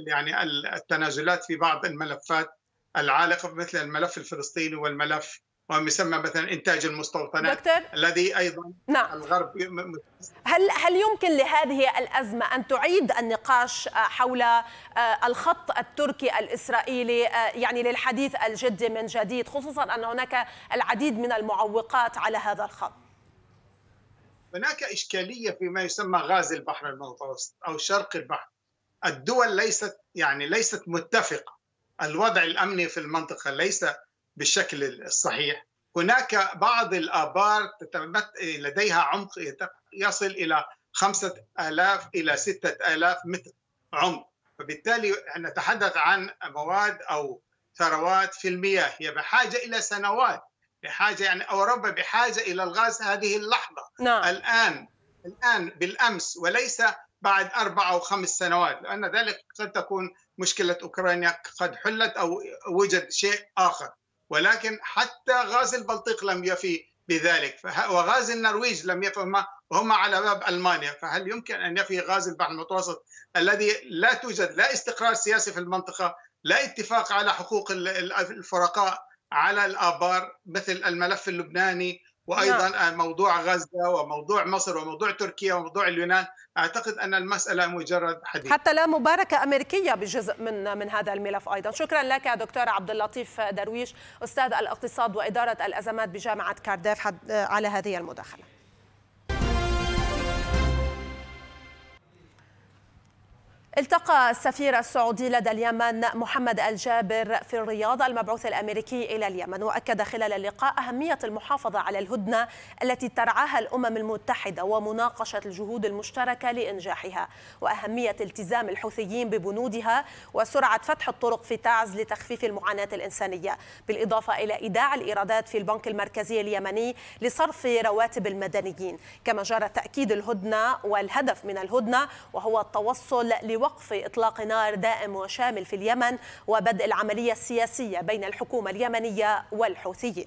يعني التنازلات في بعض الملفات العالقة مثل الملف الفلسطيني والملف وما يسمى مثلا إنتاج المستوطنات دكتور؟ الذي أيضا نعم. الغرب هل هل يمكن لهذه الأزمة أن تعيد النقاش حول الخط التركي الإسرائيلي يعني للحديث الجدي من جديد خصوصا أن هناك العديد من المعوقات على هذا الخط؟ هناك إشكالية فيما يسمى غاز البحر المتوسط أو شرق البحر. الدول ليست يعني ليست متفقة. الوضع الأمني في المنطقة ليس بالشكل الصحيح. هناك بعض الآبار لديها عمق يصل إلى خمسة آلاف إلى ستة آلاف متر عمق. فبالتالي نتحدث عن مواد أو ثروات في المياه هي بحاجة إلى سنوات بحاجة يعني أوروبا بحاجة إلى الغاز هذه اللحظة. نعم. الآن الآن بالأمس وليس بعد أربع أو خمس سنوات. لأن ذلك قد تكون مشكلة أوكرانيا قد حلت أو وجد شيء آخر. ولكن حتى غاز البلطيق لم يفي بذلك. وغاز النرويج لم يفي وهم على باب ألمانيا. فهل يمكن أن يفي غاز البحر المتوسط الذي لا توجد لا استقرار سياسي في المنطقة لا اتفاق على حقوق الفرقاء على الآبار مثل الملف اللبناني وأيضا نعم. موضوع غزة وموضوع مصر وموضوع تركيا وموضوع اليونان. أعتقد أن المسألة مجرد حديث. حتى لا مباركة أمريكية بجزء من من هذا الملف أيضا. شكرا لك دكتور عبد اللطيف درويش أستاذ الاقتصاد وإدارة الأزمات بجامعة كارديف على هذه المداخلة. التقى السفير السعودي لدى اليمن محمد الجابر في الرياض المبعوث الأمريكي إلى اليمن وأكد خلال اللقاء أهمية المحافظة على الهدنة التي ترعاها الأمم المتحدة ومناقشة الجهود المشتركة لإنجاحها وأهمية التزام الحوثيين ببنودها وسرعة فتح الطرق في تعز لتخفيف المعاناة الإنسانية بالإضافة إلى إيداع الإيرادات في البنك المركزي اليمني لصرف رواتب المدنيين كما جرى تأكيد الهدنة والهدف من الهدنة وهو التوصل لوقت وقف إطلاق نار دائم وشامل في اليمن وبدء العملية السياسية بين الحكومة اليمنية والحوثيين.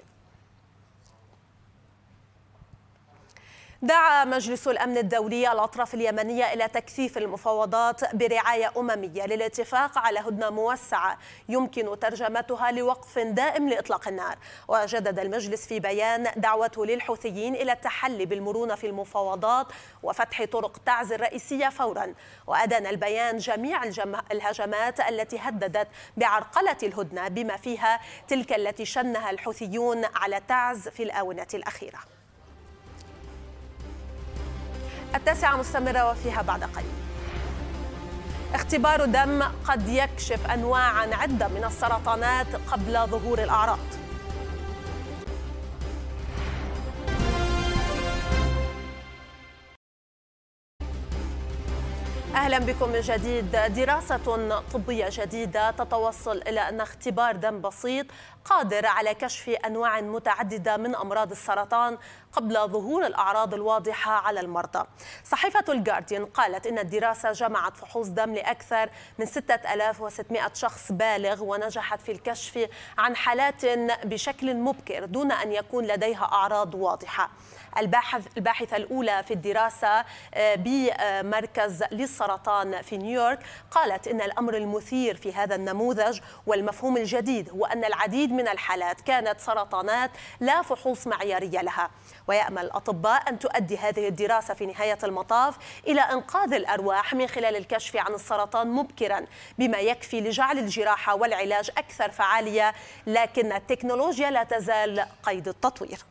دعا مجلس الأمن الدولي الأطراف اليمنية إلى تكثيف المفاوضات برعاية أممية للاتفاق على هدنة موسعة يمكن ترجمتها لوقف دائم لإطلاق النار. وجدد المجلس في بيان دعوته للحوثيين إلى التحلي بالمرونة في المفاوضات وفتح طرق تعز الرئيسية فورا. وأدان البيان جميع الهجمات التي هددت بعرقلة الهدنة بما فيها تلك التي شنها الحوثيون على تعز في الآونة الأخيرة. التاسعة مستمرة وفيها بعد قليل. اختبار دم قد يكشف أنواعا عدة من السرطانات قبل ظهور الأعراض. أهلا بكم من جديد. دراسة طبية جديدة تتوصل إلى أن اختبار دم بسيط قادر على كشف أنواع متعددة من أمراض السرطان قبل ظهور الأعراض الواضحة على المرضى. صحيفة الجارديان قالت إن الدراسة جمعت فحوص دم لأكثر من 6600 شخص بالغ ونجحت في الكشف عن حالات بشكل مبكر دون أن يكون لديها أعراض واضحة. الباحث الباحثة الأولى في الدراسة آه، بمركز للسرطان في نيويورك قالت إن الأمر المثير في هذا النموذج والمفهوم الجديد هو أن العديد من الحالات كانت سرطانات لا فحوص معيارية لها. ويأمل الأطباء أن تؤدي هذه الدراسة في نهاية المطاف إلى إنقاذ الأرواح من خلال الكشف عن السرطان مبكرا بما يكفي لجعل الجراحة والعلاج أكثر فعالية لكن التكنولوجيا لا تزال قيد التطوير.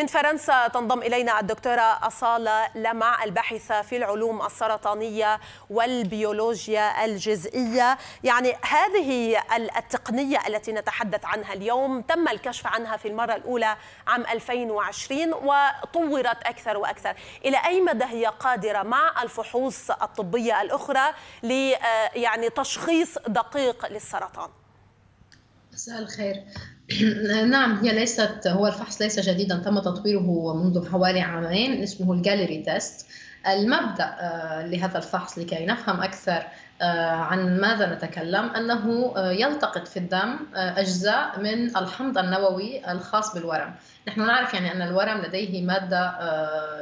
من فرنسا تنضم إلينا الدكتورة أصالة لمع الباحثة في العلوم السرطانية والبيولوجيا الجزئية. يعني هذه التقنية التي نتحدث عنها اليوم تم الكشف عنها في المرة الأولى عام 2020 وطورت أكثر وأكثر. إلى أي مدى هي قادرة مع الفحوص الطبية الأخرى ل يعني تشخيص دقيق للسرطان؟ مساء الخير. نعم هي ليست هو الفحص ليس جديدا تم تطويره منذ حوالي عامين اسمه ال Galleri test المبدأ آه، لهذا الفحص لكي نفهم أكثر عن ماذا نتكلم أنه يلتقط في الدم أجزاء من الحمض النووي الخاص بالورم. نحن نعرف يعني أن الورم لديه مادة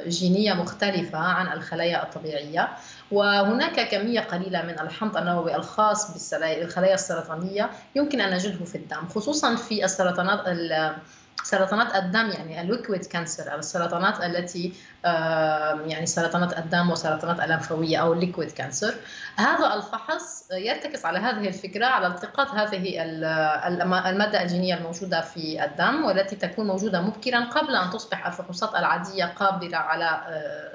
جينية مختلفة عن الخلايا الطبيعية. وهناك كمية قليلة من الحمض النووي الخاص بالخلايا السرطانية يمكن أن نجده في الدم خصوصا في السرطانات سرطانات الدم يعني ال liquid cancer السرطانات التي يعني سرطانات الدم وسرطانات اللمفاويه أو ال liquid cancer هذا الفحص يرتكز على هذه الفكرة على التقاط هذه المادة الجينية الموجودة في الدم والتي تكون موجودة مبكرا قبل أن تصبح الفحوصات العادية قابلة على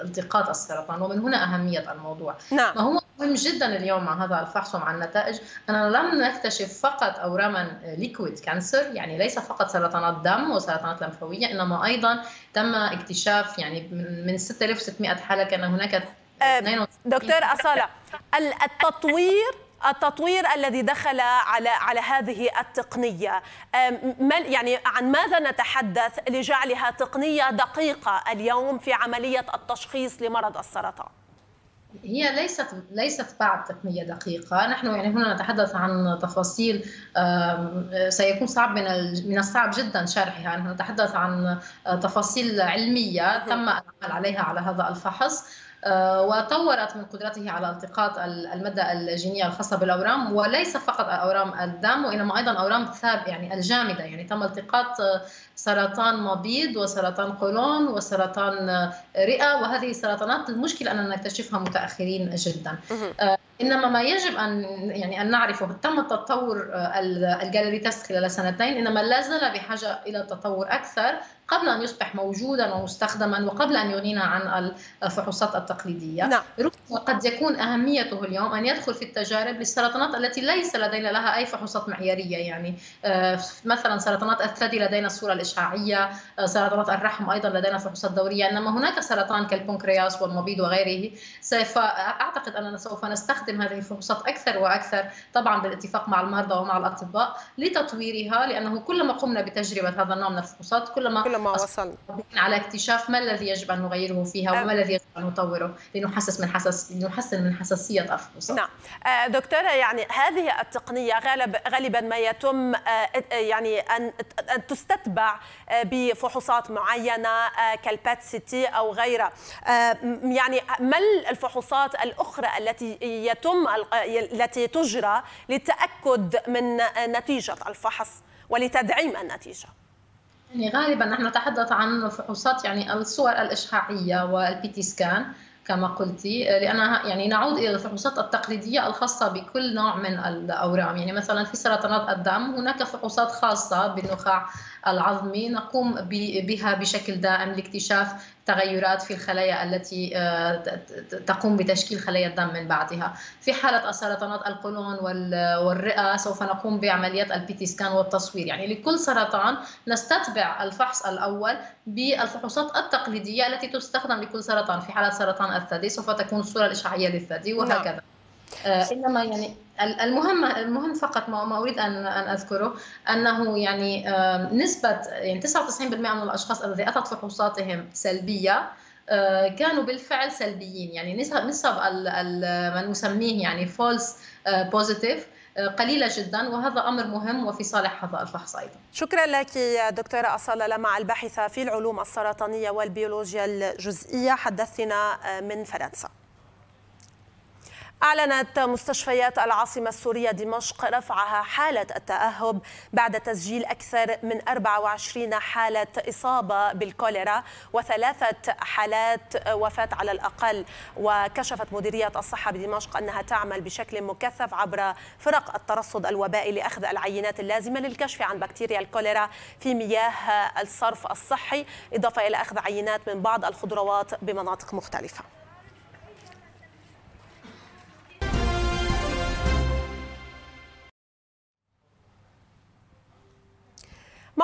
التقاط السرطان. ومن هنا أهمية الموضوع. نعم. ما هو مهم جدا اليوم مع هذا الفحص ومع النتائج؟ اننا لم نكتشف فقط اوراما liquid cancer يعني ليس فقط سرطانات دم وسرطانات لمفاويه إنما أيضا تم اكتشاف يعني من 6600 حالة كان هناك دكتور أصالة التطوير التطوير الذي دخل على على هذه التقنية يعني عن ماذا نتحدث لجعلها تقنية دقيقة اليوم في عملية التشخيص لمرض السرطان؟ هي ليست ليست بعد تقنية دقيقة، نحن يعني هنا نتحدث عن تفاصيل سيكون صعب من من الصعب جدا شرحها، نحن نتحدث عن تفاصيل علمية تم العمل عليها على هذا الفحص. وطورت من قدرته على التقاط المادة الجينية الخاصة بالأورام وليس فقط أورام الدم وإنما أيضا أورام ثاب يعني الجامدة. يعني تم التقاط سرطان مبيض وسرطان قولون وسرطان رئة وهذه السرطانات المشكلة أننا نكتشفها متأخرين جدا. إنما ما يجب ان يعني أن نعرفه تم تطور ال Galleri test خلال سنتين إنما لا زال بحاجة إلى تطور أكثر. قبل أن يصبح موجودا ومستخدما وقبل أن يغنينا عن الفحوصات التقليدية. نعم. قد يكون أهميته اليوم أن يدخل في التجارب للسرطانات التي ليس لدينا لها أي فحوصات معيارية. يعني مثلا سرطانات الثدي لدينا الصورة الإشعاعية سرطانات الرحم أيضا لدينا فحوصات دورية. إنما هناك سرطان كالبنكرياس والمبيض وغيره. سوف أعتقد أننا سوف نستخدم هذه الفحوصات أكثر وأكثر طبعا بالاتفاق مع المرضى ومع الأطباء لتطويرها لأنه كلما قمنا بتجربة هذا النوع من الفحوصات كلما كلما وصلنا على اكتشاف ما الذي يجب أن نغيره فيها وما الذي يجب أن نطوره لنحسس من حساس لنحسن من حساسية الفحوصات. نعم. دكتورة يعني هذه التقنية غالب غالبا ما يتم يعني ان أن تستتبع بفحوصات معينة كال PET CT أو غيرها. يعني ما الفحوصات الأخرى التي يتم التي تجرى للتاكد من نتيجة الفحص ولتدعيم النتيجة؟ يعني غالبا نحن نتحدث عن فحوصات يعني الصور الإشعاعية وال PET scan كما قلتي لأنها يعني نعود إلى الفحوصات التقليدية الخاصة بكل نوع من الأورام. يعني مثلا في سرطانات الدم هناك فحوصات خاصة بالنخاع العظمي نقوم بها بشكل دائم لاكتشاف تغيرات في الخلايا التي تقوم بتشكيل خلايا الدم من بعدها. في حالة سرطانات القولون والرئة سوف نقوم بعمليات ال PET scan والتصوير. يعني لكل سرطان نستتبع الفحص الأول بالفحوصات التقليدية التي تستخدم لكل سرطان. في حالة سرطان الثدي سوف تكون الصورة الإشعاعية للثدي وهكذا. نعم. إنما يعني المهم المهم فقط ما, أريد ان أن أذكره أنه يعني نسبة يعني 99% من الأشخاص الذين أتت فحوصاتهم سلبية كانوا بالفعل سلبيين. يعني نسب نسب ما نسميه يعني false positive قليلة جدا وهذا أمر مهم وفي صالح هذا الفحص أيضا. شكرا لك دكتورة أصالة لمع الباحثة في العلوم السرطانية والبيولوجيا الجزيئية حدثنا من فرنسا. أعلنت مستشفيات العاصمة السورية دمشق رفعها حالة التأهب بعد تسجيل أكثر من 24 حالة إصابة بالكوليرا وثلاثة حالات وفاة على الأقل. وكشفت مديرية الصحة بدمشق أنها تعمل بشكل مكثف عبر فرق الترصد الوبائي لأخذ العينات اللازمة للكشف عن بكتيريا الكوليرا في مياه الصرف الصحي إضافة إلى أخذ عينات من بعض الخضروات بمناطق مختلفة.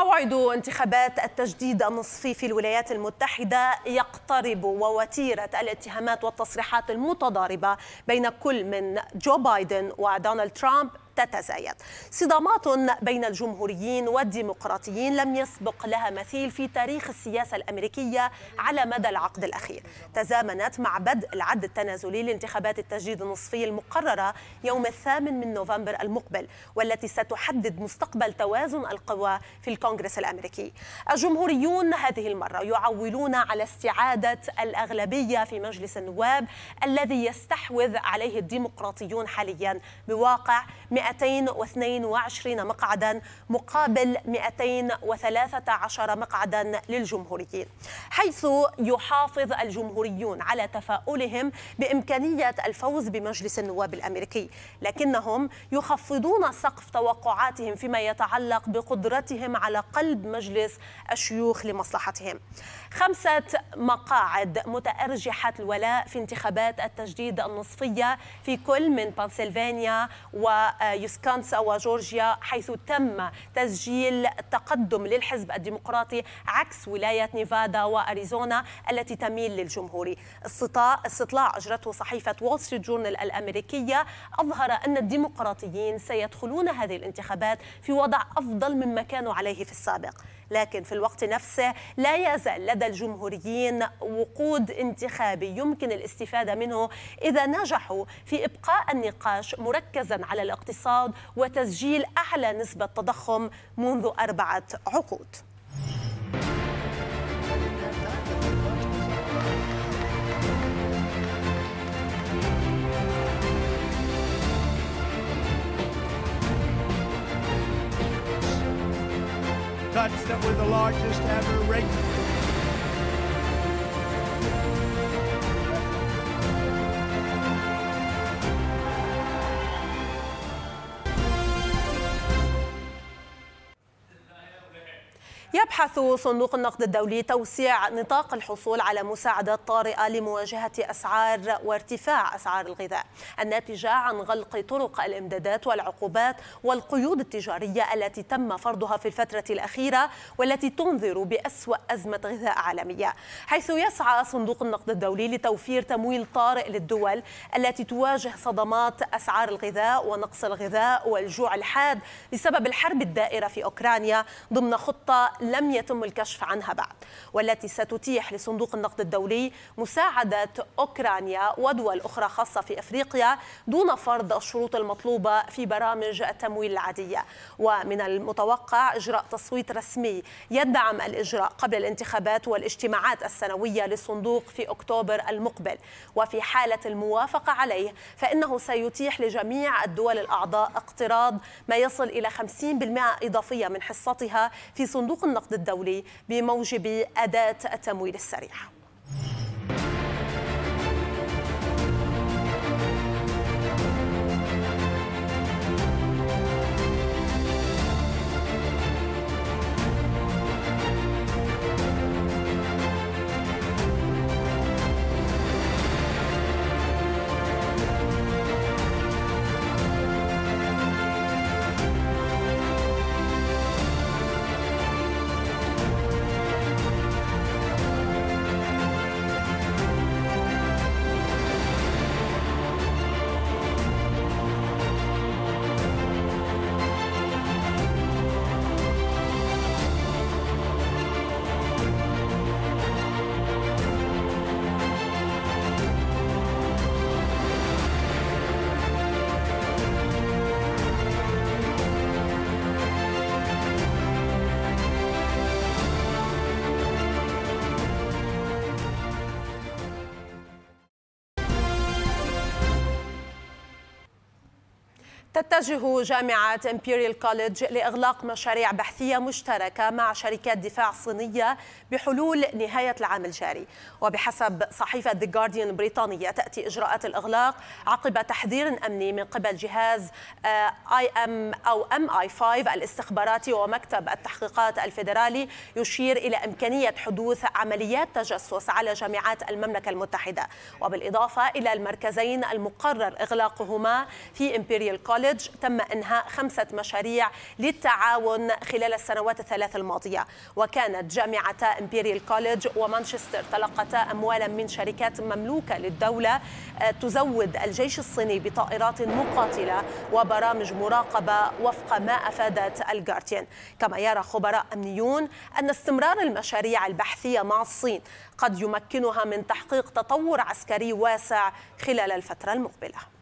موعد انتخابات التجديد النصفي في الولايات المتحدة يقترب ووتيرة الاتهامات والتصريحات المتضاربة بين كل من جو بايدن ودونالد ترامب تتزايد. صدامات بين الجمهوريين والديمقراطيين لم يسبق لها مثيل في تاريخ السياسة الأمريكية على مدى العقد الأخير. تزامنت مع بدء العد التنازلي لانتخابات التجديد النصفي المقررة يوم الثامن من نوفمبر المقبل والتي ستحدد مستقبل توازن القوى في الكونغرس الأمريكي. الجمهوريون هذه المرة يعولون على استعادة الأغلبية في مجلس النواب الذي يستحوذ عليه الديمقراطيون حاليا بواقع 222 مقعدا مقابل 213 مقعدا للجمهوريين حيث يحافظ الجمهوريون على تفاؤلهم بإمكانية الفوز بمجلس النواب الأمريكي لكنهم يخفضون سقف توقعاتهم فيما يتعلق بقدرتهم على قلب مجلس الشيوخ لمصلحتهم. خمسة مقاعد متأرجحة الولاء في انتخابات التجديد النصفية في كل من بنسلفانيا ويوسكونسا وجورجيا حيث تم تسجيل تقدم للحزب الديمقراطي عكس ولاية نيفادا وأريزونا التي تميل للجمهوري استطلاع أجرته صحيفة وول ستريت جورنال الأمريكية أظهر أن الديمقراطيين سيدخلون هذه الانتخابات في وضع أفضل مما كانوا عليه في السابق. لكن في الوقت نفسه لا يزال لدى الجمهوريين وقود انتخابي يمكن الاستفادة منه إذا نجحوا في إبقاء النقاش مركزا على الاقتصاد وتسجيل أعلى نسبة تضخم منذ أربعة عقود. Touch that were the largest ever regular. يبحث صندوق النقد الدولي توسيع نطاق الحصول على مساعدات طارئة لمواجهة أسعار وارتفاع أسعار الغذاء. الناتجة عن غلق طرق الإمدادات والعقوبات والقيود التجارية التي تم فرضها في الفترة الأخيرة والتي تنذر بأسوأ أزمة غذاء عالمية. حيث يسعى صندوق النقد الدولي لتوفير تمويل طارئ للدول التي تواجه صدمات أسعار الغذاء ونقص الغذاء والجوع الحاد بسبب الحرب الدائرة في أوكرانيا ضمن خطة لم يتم الكشف عنها بعد والتي ستتيح لصندوق النقد الدولي مساعدة أوكرانيا ودول أخرى خاصة في أفريقيا دون فرض الشروط المطلوبة في برامج التمويل العادية. ومن المتوقع إجراء تصويت رسمي يدعم الإجراء قبل الانتخابات والاجتماعات السنوية للصندوق في أكتوبر المقبل. وفي حالة الموافقة عليه فإنه سيتيح لجميع الدول الأعضاء اقتراض ما يصل إلى 50% إضافية من حصتها في صندوق النقد الدولي بموجب أداة التمويل السريع. تتجه جامعة إمبيريال كوليدج لإغلاق مشاريع بحثية مشتركة مع شركات دفاع صينية بحلول نهاية العام الجاري. وبحسب صحيفة The Guardian البريطانية تأتي إجراءات الإغلاق عقب تحذير أمني من قبل جهاز IM أو MI 5 الاستخباراتي ومكتب التحقيقات الفيدرالي يشير إلى إمكانية حدوث عمليات تجسس على جامعات المملكة المتحدة. وبالإضافة إلى المركزين المقرر إغلاقهما في إمبيريال كوليدج كوليدج تم إنهاء خمسة مشاريع للتعاون خلال السنوات الثلاث الماضية. وكانت جامعتا إمبيريال كوليدج ومانشستر تلقتا أموالا من شركات مملوكة للدولة تزود الجيش الصيني بطائرات مقاتلة وبرامج مراقبة وفق ما أفادت الجارديان كما يرى خبراء أمنيون أن استمرار المشاريع البحثية مع الصين قد يمكنها من تحقيق تطور عسكري واسع خلال الفترة المقبلة.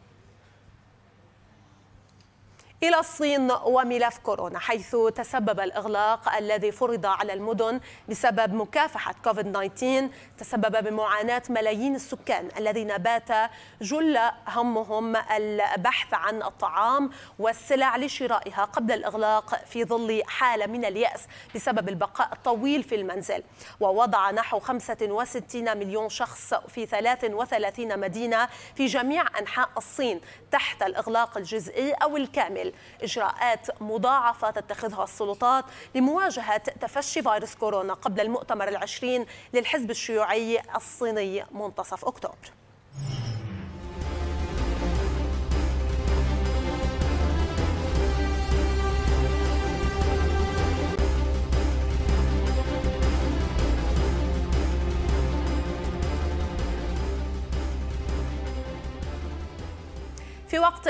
إلى الصين وملف كورونا حيث تسبب الإغلاق الذي فرض على المدن بسبب مكافحة كوفيد 19 تسبب بمعاناة ملايين السكان الذين بات جل همهم البحث عن الطعام والسلع لشرائها قبل الإغلاق في ظل حالة من اليأس بسبب البقاء الطويل في المنزل. ووضع نحو 65 مليون شخص في 33 مدينة في جميع أنحاء الصين تحت الإغلاق الجزئي أو الكامل. إجراءات مضاعفة تتخذها السلطات لمواجهة تفشي فيروس كورونا قبل المؤتمر العشرين للحزب الشيوعي الصيني منتصف أكتوبر. في وقت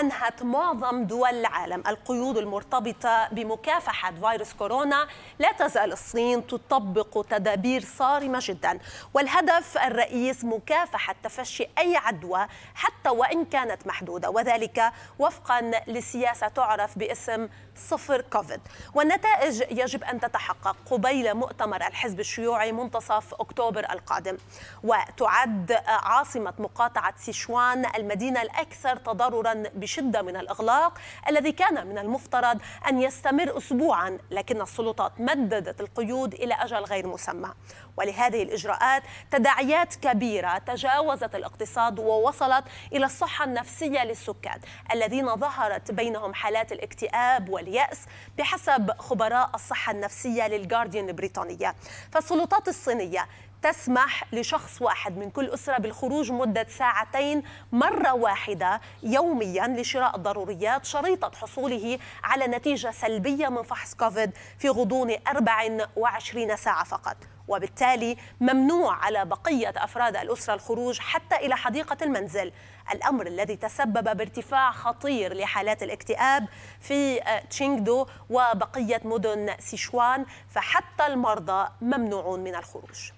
أنهت معظم دول العالم. القيود المرتبطة بمكافحة فيروس كورونا لا تزال الصين تطبق تدابير صارمة جدا والهدف الرئيس مكافحة تفشي أي عدوى حتى وإن كانت محدودة وذلك وفقا لسياسة تعرف باسم صفر كوفيد. والنتائج يجب أن تتحقق قبيل مؤتمر الحزب الشيوعي منتصف أكتوبر القادم. وتعد عاصمة مقاطعة سيشوان المدينة الأكثر تضررا بشدة من الإغلاق الذي كان من المفترض أن يستمر أسبوعا لكن السلطات مددت القيود إلى أجل غير مسمى. ولهذه الإجراءات تداعيات كبيرة تجاوزت الاقتصاد ووصلت إلى الصحة النفسية للسكان الذين ظهرت بينهم حالات الاكتئاب واليأس بحسب خبراء الصحة النفسية للجارديان البريطانية. فالسلطات الصينية تسمح لشخص واحد من كل أسرة بالخروج مدة ساعتين مرة واحدة يوميا لشراء الضروريات شريطة حصوله على نتيجة سلبية من فحص كوفيد في غضون 24 ساعة فقط. وبالتالي ممنوع على بقية أفراد الأسرة الخروج حتى إلى حديقة المنزل. الأمر الذي تسبب بارتفاع خطير لحالات الاكتئاب في تشينغدو وبقية مدن سيشوان فحتى المرضى ممنوعون من الخروج.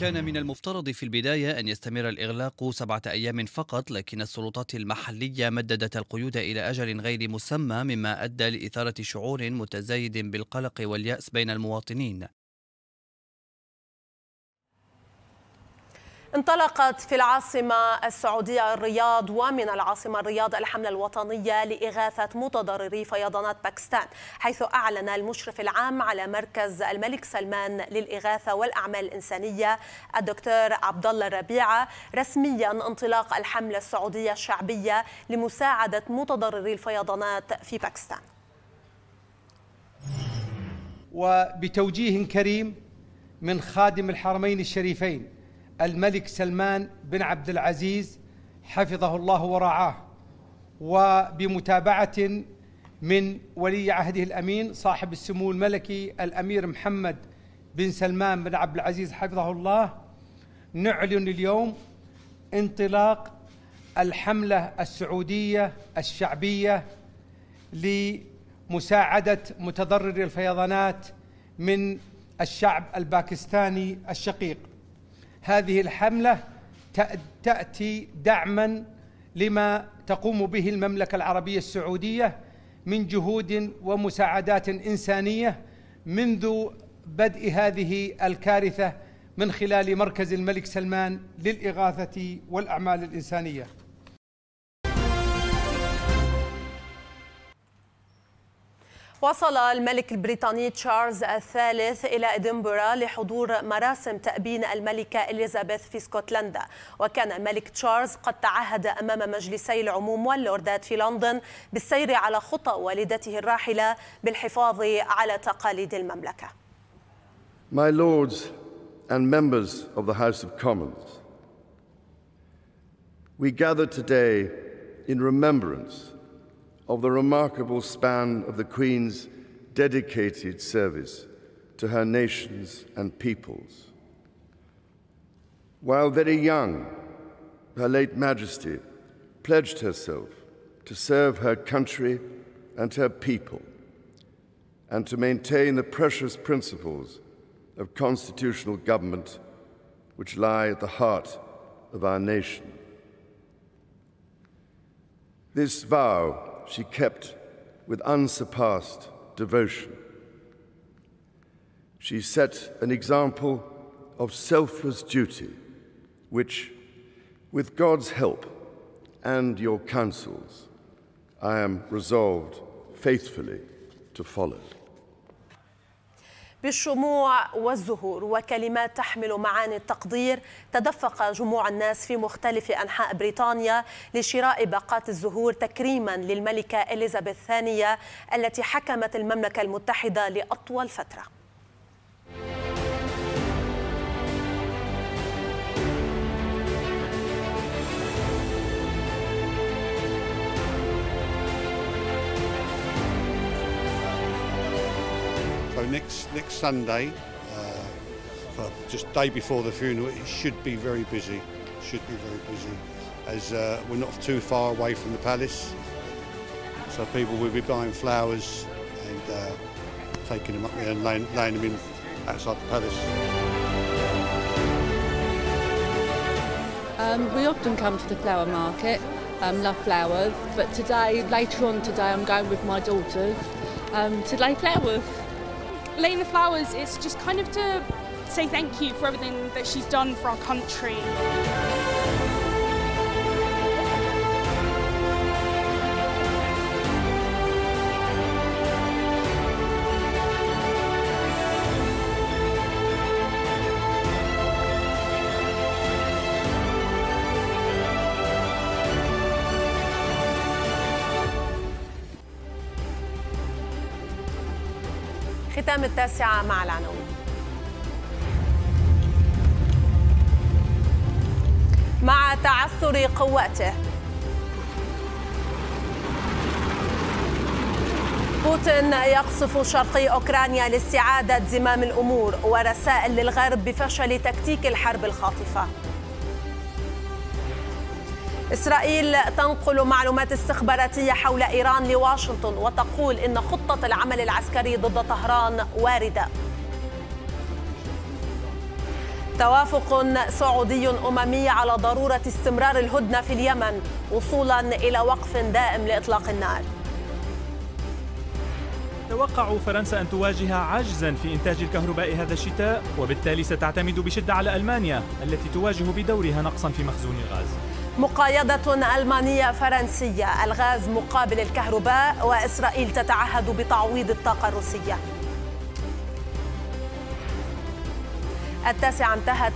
كان من المفترض في البداية أن يستمر الإغلاق سبعة أيام فقط لكن السلطات المحلية مددت القيود إلى أجل غير مسمى مما أدى لإثارة شعور متزايد بالقلق واليأس بين المواطنين. انطلقت في العاصمة السعودية الرياض ومن العاصمة الرياض الحملة الوطنية لإغاثة متضرري فيضانات باكستان حيث أعلن المشرف العام على مركز الملك سلمان للإغاثة والأعمال الإنسانية الدكتور عبد الله الربيعة رسميا انطلاق الحملة السعودية الشعبية لمساعدة متضرري الفيضانات في باكستان. وبتوجيه كريم من خادم الحرمين الشريفين الملك سلمان بن عبد العزيز حفظه الله ورعاه وبمتابعة من ولي عهده الأمين صاحب السمو الملكي الأمير محمد بن سلمان بن عبد العزيز حفظه الله نعلن اليوم انطلاق الحملة السعودية الشعبية لمساعدة متضرري الفيضانات من الشعب الباكستاني الشقيق. هذه الحملة تأتي دعما لما تقوم به المملكة العربية السعودية من جهود ومساعدات إنسانية منذ بدء هذه الكارثة من خلال مركز الملك سلمان للإغاثة والأعمال الإنسانية. وصل الملك البريطاني تشارلز الثالث إلى إدنبرا لحضور مراسم تأبين الملكة إليزابيث في اسكتلندا وكان الملك تشارلز قد تعهد أمام مجلسي العموم واللوردات في لندن بالسير على خطى والدته الراحلة بالحفاظ على تقاليد المملكة. My lords and members of the House of Commons, we gather today in remembrance of the remarkable span of the Queen's dedicated service to her nations and peoples. While very young, Her late Majesty pledged herself to serve her country and her people and to maintain the precious principles of constitutional government which lie at the heart of our nation. This vow she kept with unsurpassed devotion. She set an example of selfless duty, which, with God's help and your counsels, I am resolved faithfully to follow. بالشموع والزهور وكلمات تحمل معاني التقدير. تدفق جموع الناس في مختلف أنحاء بريطانيا لشراء باقات الزهور تكريما للملكة إليزابيث الثانية التي حكمت المملكة المتحدة لأطول فترة. So next next Sunday, uh, just day before the funeral, it should be very busy. Should be very busy, as uh, we're not too far away from the palace. So people will be buying flowers and uh, taking them up there and laying, laying them in outside the palace. Um, we often come to the flower market, um, love flowers, but today, later on today, I'm going with my daughters um, to lay flowers. Laying the flowers is just kind of to say thank you for everything that she's done for our country. ختام التاسعة مع العناوين. مع تعثر قواته. بوتين يقصف شرقي أوكرانيا لاستعادة زمام الأمور ورسائل للغرب بفشل تكتيك الحرب الخاطفة. إسرائيل تنقل معلومات استخباراتية حول إيران لواشنطن وتقول إن خطة العمل العسكري ضد طهران واردة. توافق سعودي أممي على ضرورة استمرار الهدنة في اليمن وصولا إلى وقف دائم لإطلاق النار. توقع فرنسا أن تواجه عجزا في إنتاج الكهرباء هذا الشتاء وبالتالي ستعتمد بشدة على ألمانيا التي تواجه بدورها نقصا في مخزون الغاز. مقايضة ألمانية فرنسية. الغاز مقابل الكهرباء وإسرائيل تتعهد بتعويض الطاقة الروسية. التاسعة انتهت